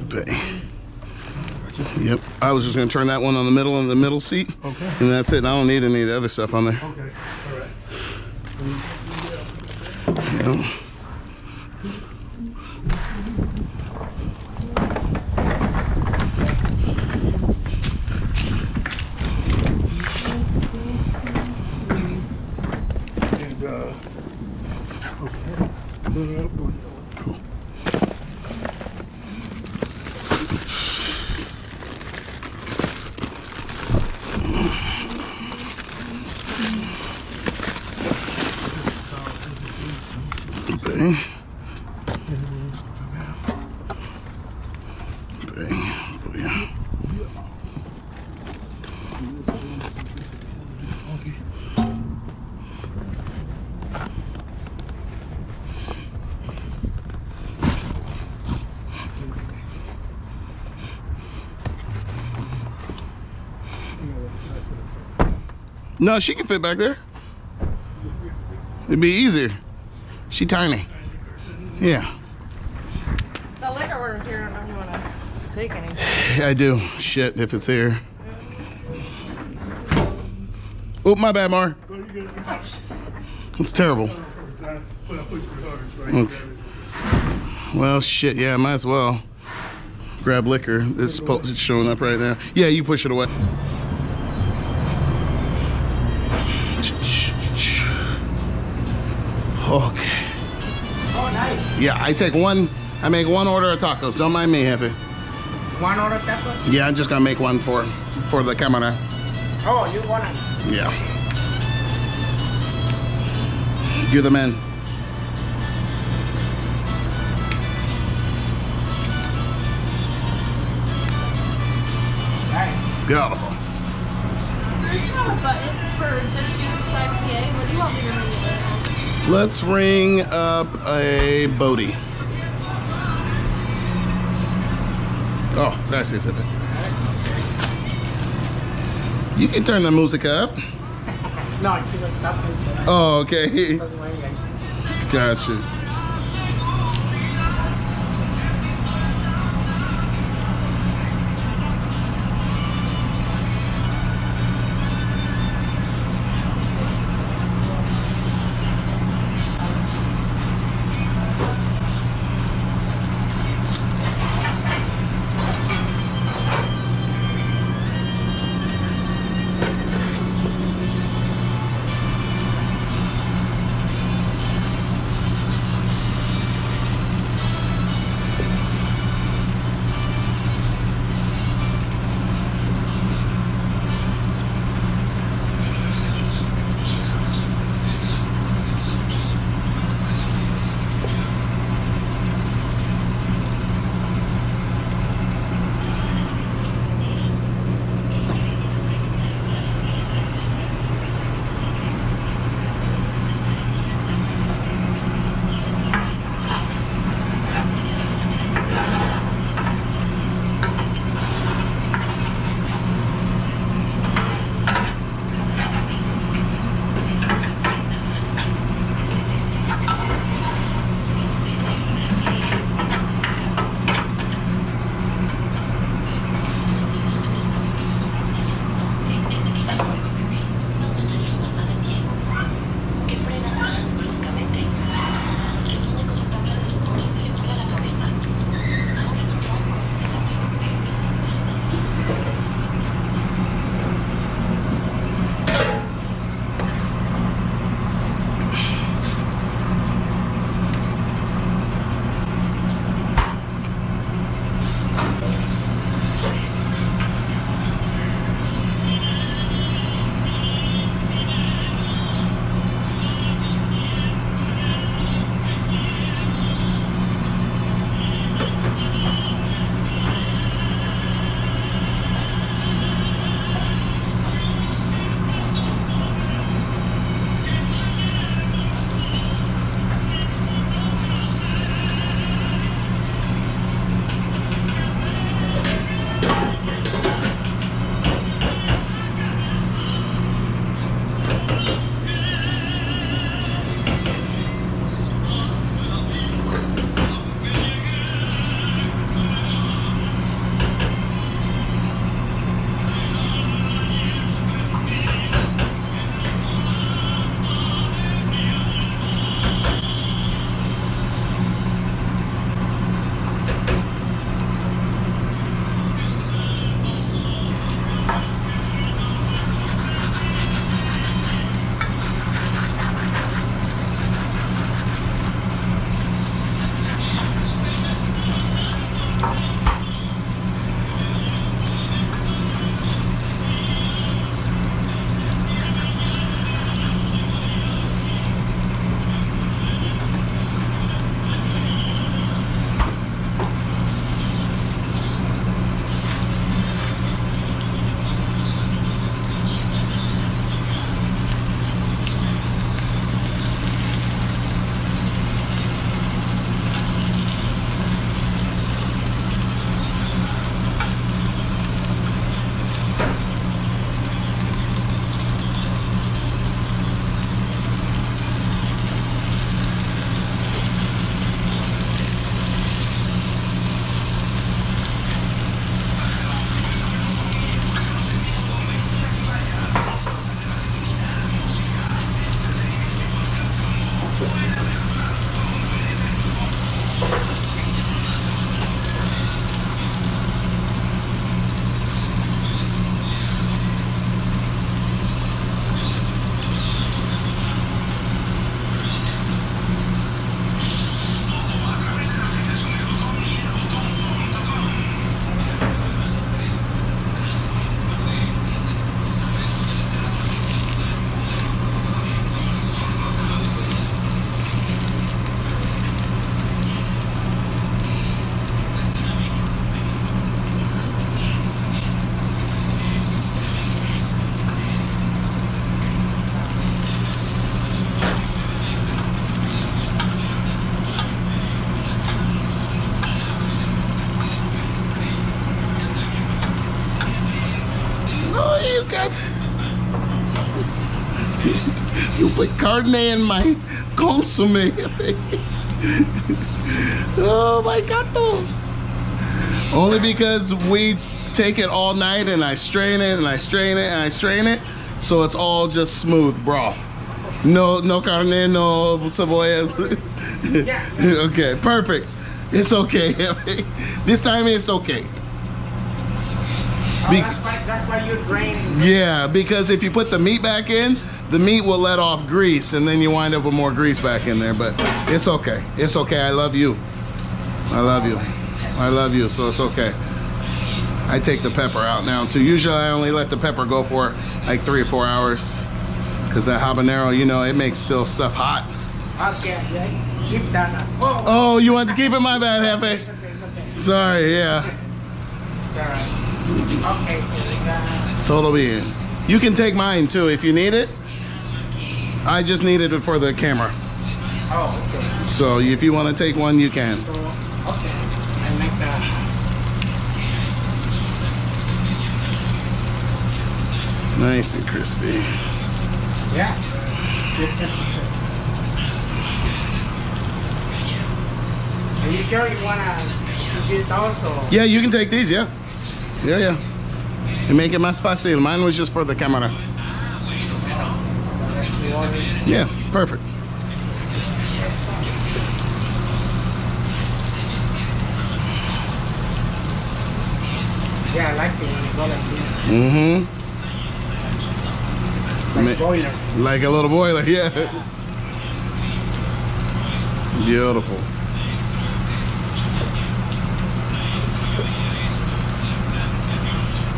Bay. Yep. I was just gonna turn that one on the middle in the middle seat. Okay. And that's it. I don't need any of the other stuff on there. Okay, all right. Yep. And, uh, okay. Put it up. Cool. Bang. Bang. Booyah. No, she can fit back there. It'd be easier. She tiny. Yeah, The liquor order's here, I don't know if you wanna take any. [sighs] I do. Shit, if it's here. Oh, my bad, Mar. It's terrible. I put I pushed it hard, so I Okay. Well, shit, yeah, might as well. Grab liquor. Po- it's showing up right now. Yeah, you push it away. Yeah, I take one. I make one order of tacos. Don't mind me, Happy. One order taco? Yeah, I'm just gonna make one for for the camera. Oh, you want it? Yeah. You're the man. Right. Beautiful. There's not a button for the Shoots IPA. What do you want me to ring it as? Let's ring up a Bodie. Oh, did I say something? You can turn the music up. No, she was stopping. Oh, okay. She was waiting. Gotcha. Carne in my consomme. oh my gato. Only because we take it all night and I strain it and I strain it and I strain it. So it's all just smooth broth. No, no carne, no cebollas. Yeah. [laughs] okay, perfect. It's okay. [laughs] this time it's okay. Oh, that's why, that's why. Yeah, because if you put the meat back in, the meat will let off grease and then you wind up with more grease back in there. But it's okay. It's okay. I love you. I love you. I love you, so it's okay. I take the pepper out now too. Usually I only let the pepper go for like three or four hours. Cause that habanero, you know, it makes still stuff hot. Okay, yeah. Keep that. Oh, Oh, you want to keep it? My bad, Jefe. Sorry, yeah. All right. Okay, so we got. Total being. You can take mine too if you need it. I just needed it for the camera. Oh, okay. So if you want to take one, you can. So, okay. I make that. Nice and crispy. Yeah. Are you sure you wanna do this also? Yeah, you can take these, yeah. Yeah, yeah. And make it más fácil. Mine was just for the camera. Yeah, perfect. Yeah, I like it when you go like this. Mm-hmm. Like boiler. Like a little boiler, [laughs] yeah. Beautiful.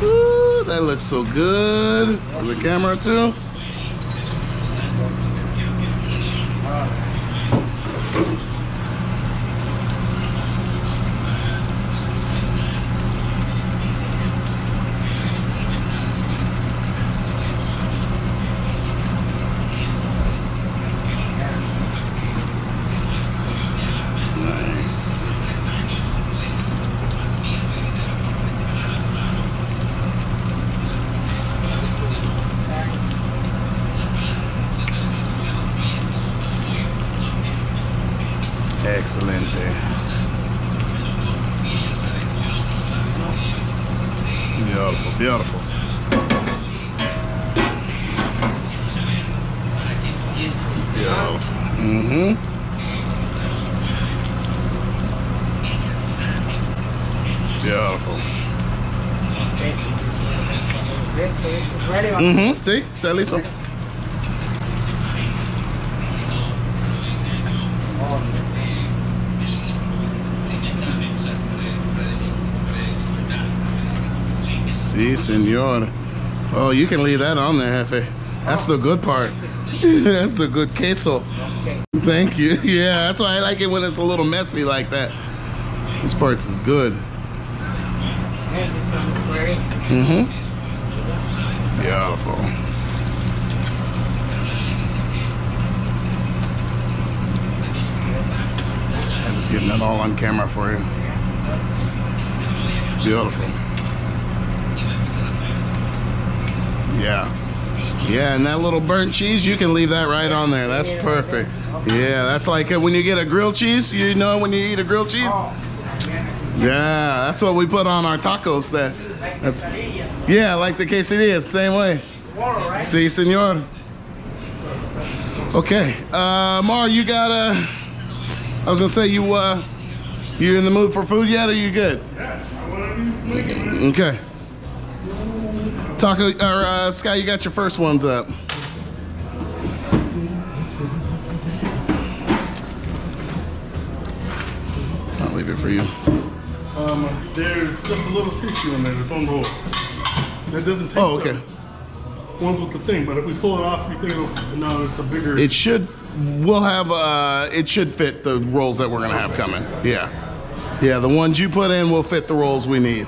Ooh, that looks so good. For the camera too. Nice. Excelente. Beautiful, beautiful. Beautiful. Mm-hmm. Beautiful. Okay. Good, so this is ready. Mm-hmm. See? Está listo? Sí, senor. Oh, you can leave that on there, Jefe. That's the good part. [laughs] that's the good queso. Thank you. [laughs] Yeah, that's why I like it when it's a little messy like that. This part's is good. Yeah, this one is ready. Mm-hmm. Beautiful. I'm just getting it all on camera for you. Beautiful. Yeah. Yeah, and that little burnt cheese, you can leave that right on there. That's perfect. Yeah, that's like uh, when you get a grilled cheese. You know when you eat a grilled cheese? Yeah. That's what we put on our tacos. That, Like that's yeah, like the quesadillas, same way. Right? Si, senor. Okay, uh, Mar, you got uh, I was gonna say you uh, you in the mood for food yet? Or you good? Okay. Taco or uh, Sky, you got your first ones up. I'll leave it for you. Um, there's just a little tissue in there. There's one roll. That doesn't take Oh, okay. the ones with the thing, but if we pull it off, you think it'll, no, it's a bigger. It should. We'll have. Uh, it should fit the rolls that we're gonna have coming. Yeah, yeah. The ones you put in will fit the rolls we need.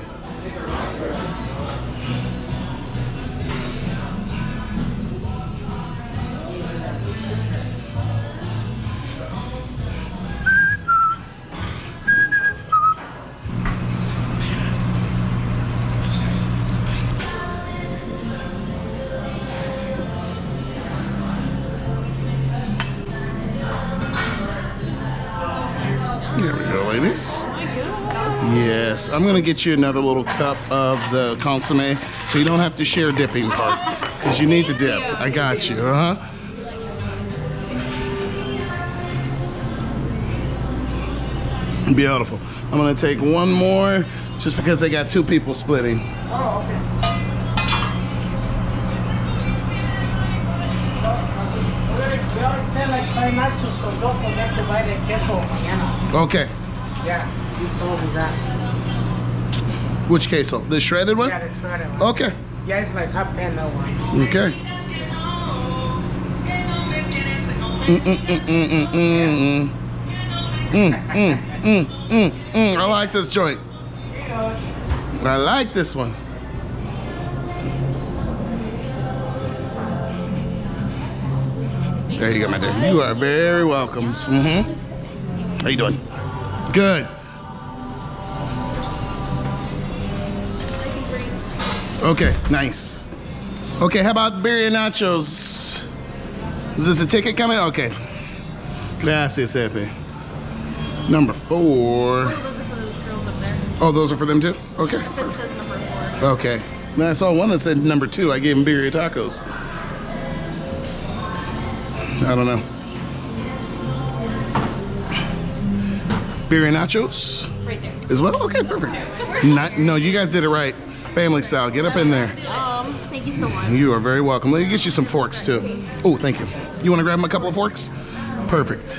I'm gonna get you another little cup of the consomme so you don't have to share dipping part because you need to dip. I got you, uh huh. Beautiful. I'm gonna take one more just because they got two people splitting. Oh, okay. We already we already said like five nachos, so don't forget to buy the queso mañana. Okay, Yeah, you told me that. Which queso? The shredded one? Yeah, the shredded one. Okay, Yeah, it's like half pan that one. okay. Mm, mm, mm, mm, mm, mm, mm. Mm, mm, mm, mm, mm. I like this joint. I like this one. There you go, my dear. You are very welcome. Mm-hmm. How you doing? Good. Okay, nice. Okay, how about birria nachos? Is this a ticket coming? Okay. Gracias, Epe. Number four. Oh, those are for those girls up there. Oh, those are for them too? Okay. Okay. Then I saw one that said number two. I gave him birria tacos. I don't know. Birria nachos Right there. as well? Okay, perfect. Not, no, you guys did it right. Family style. Get up in there. Um, thank you so much. You are very welcome. Let me get you some forks too. Oh, thank you. You want to grab a couple of forks? Perfect.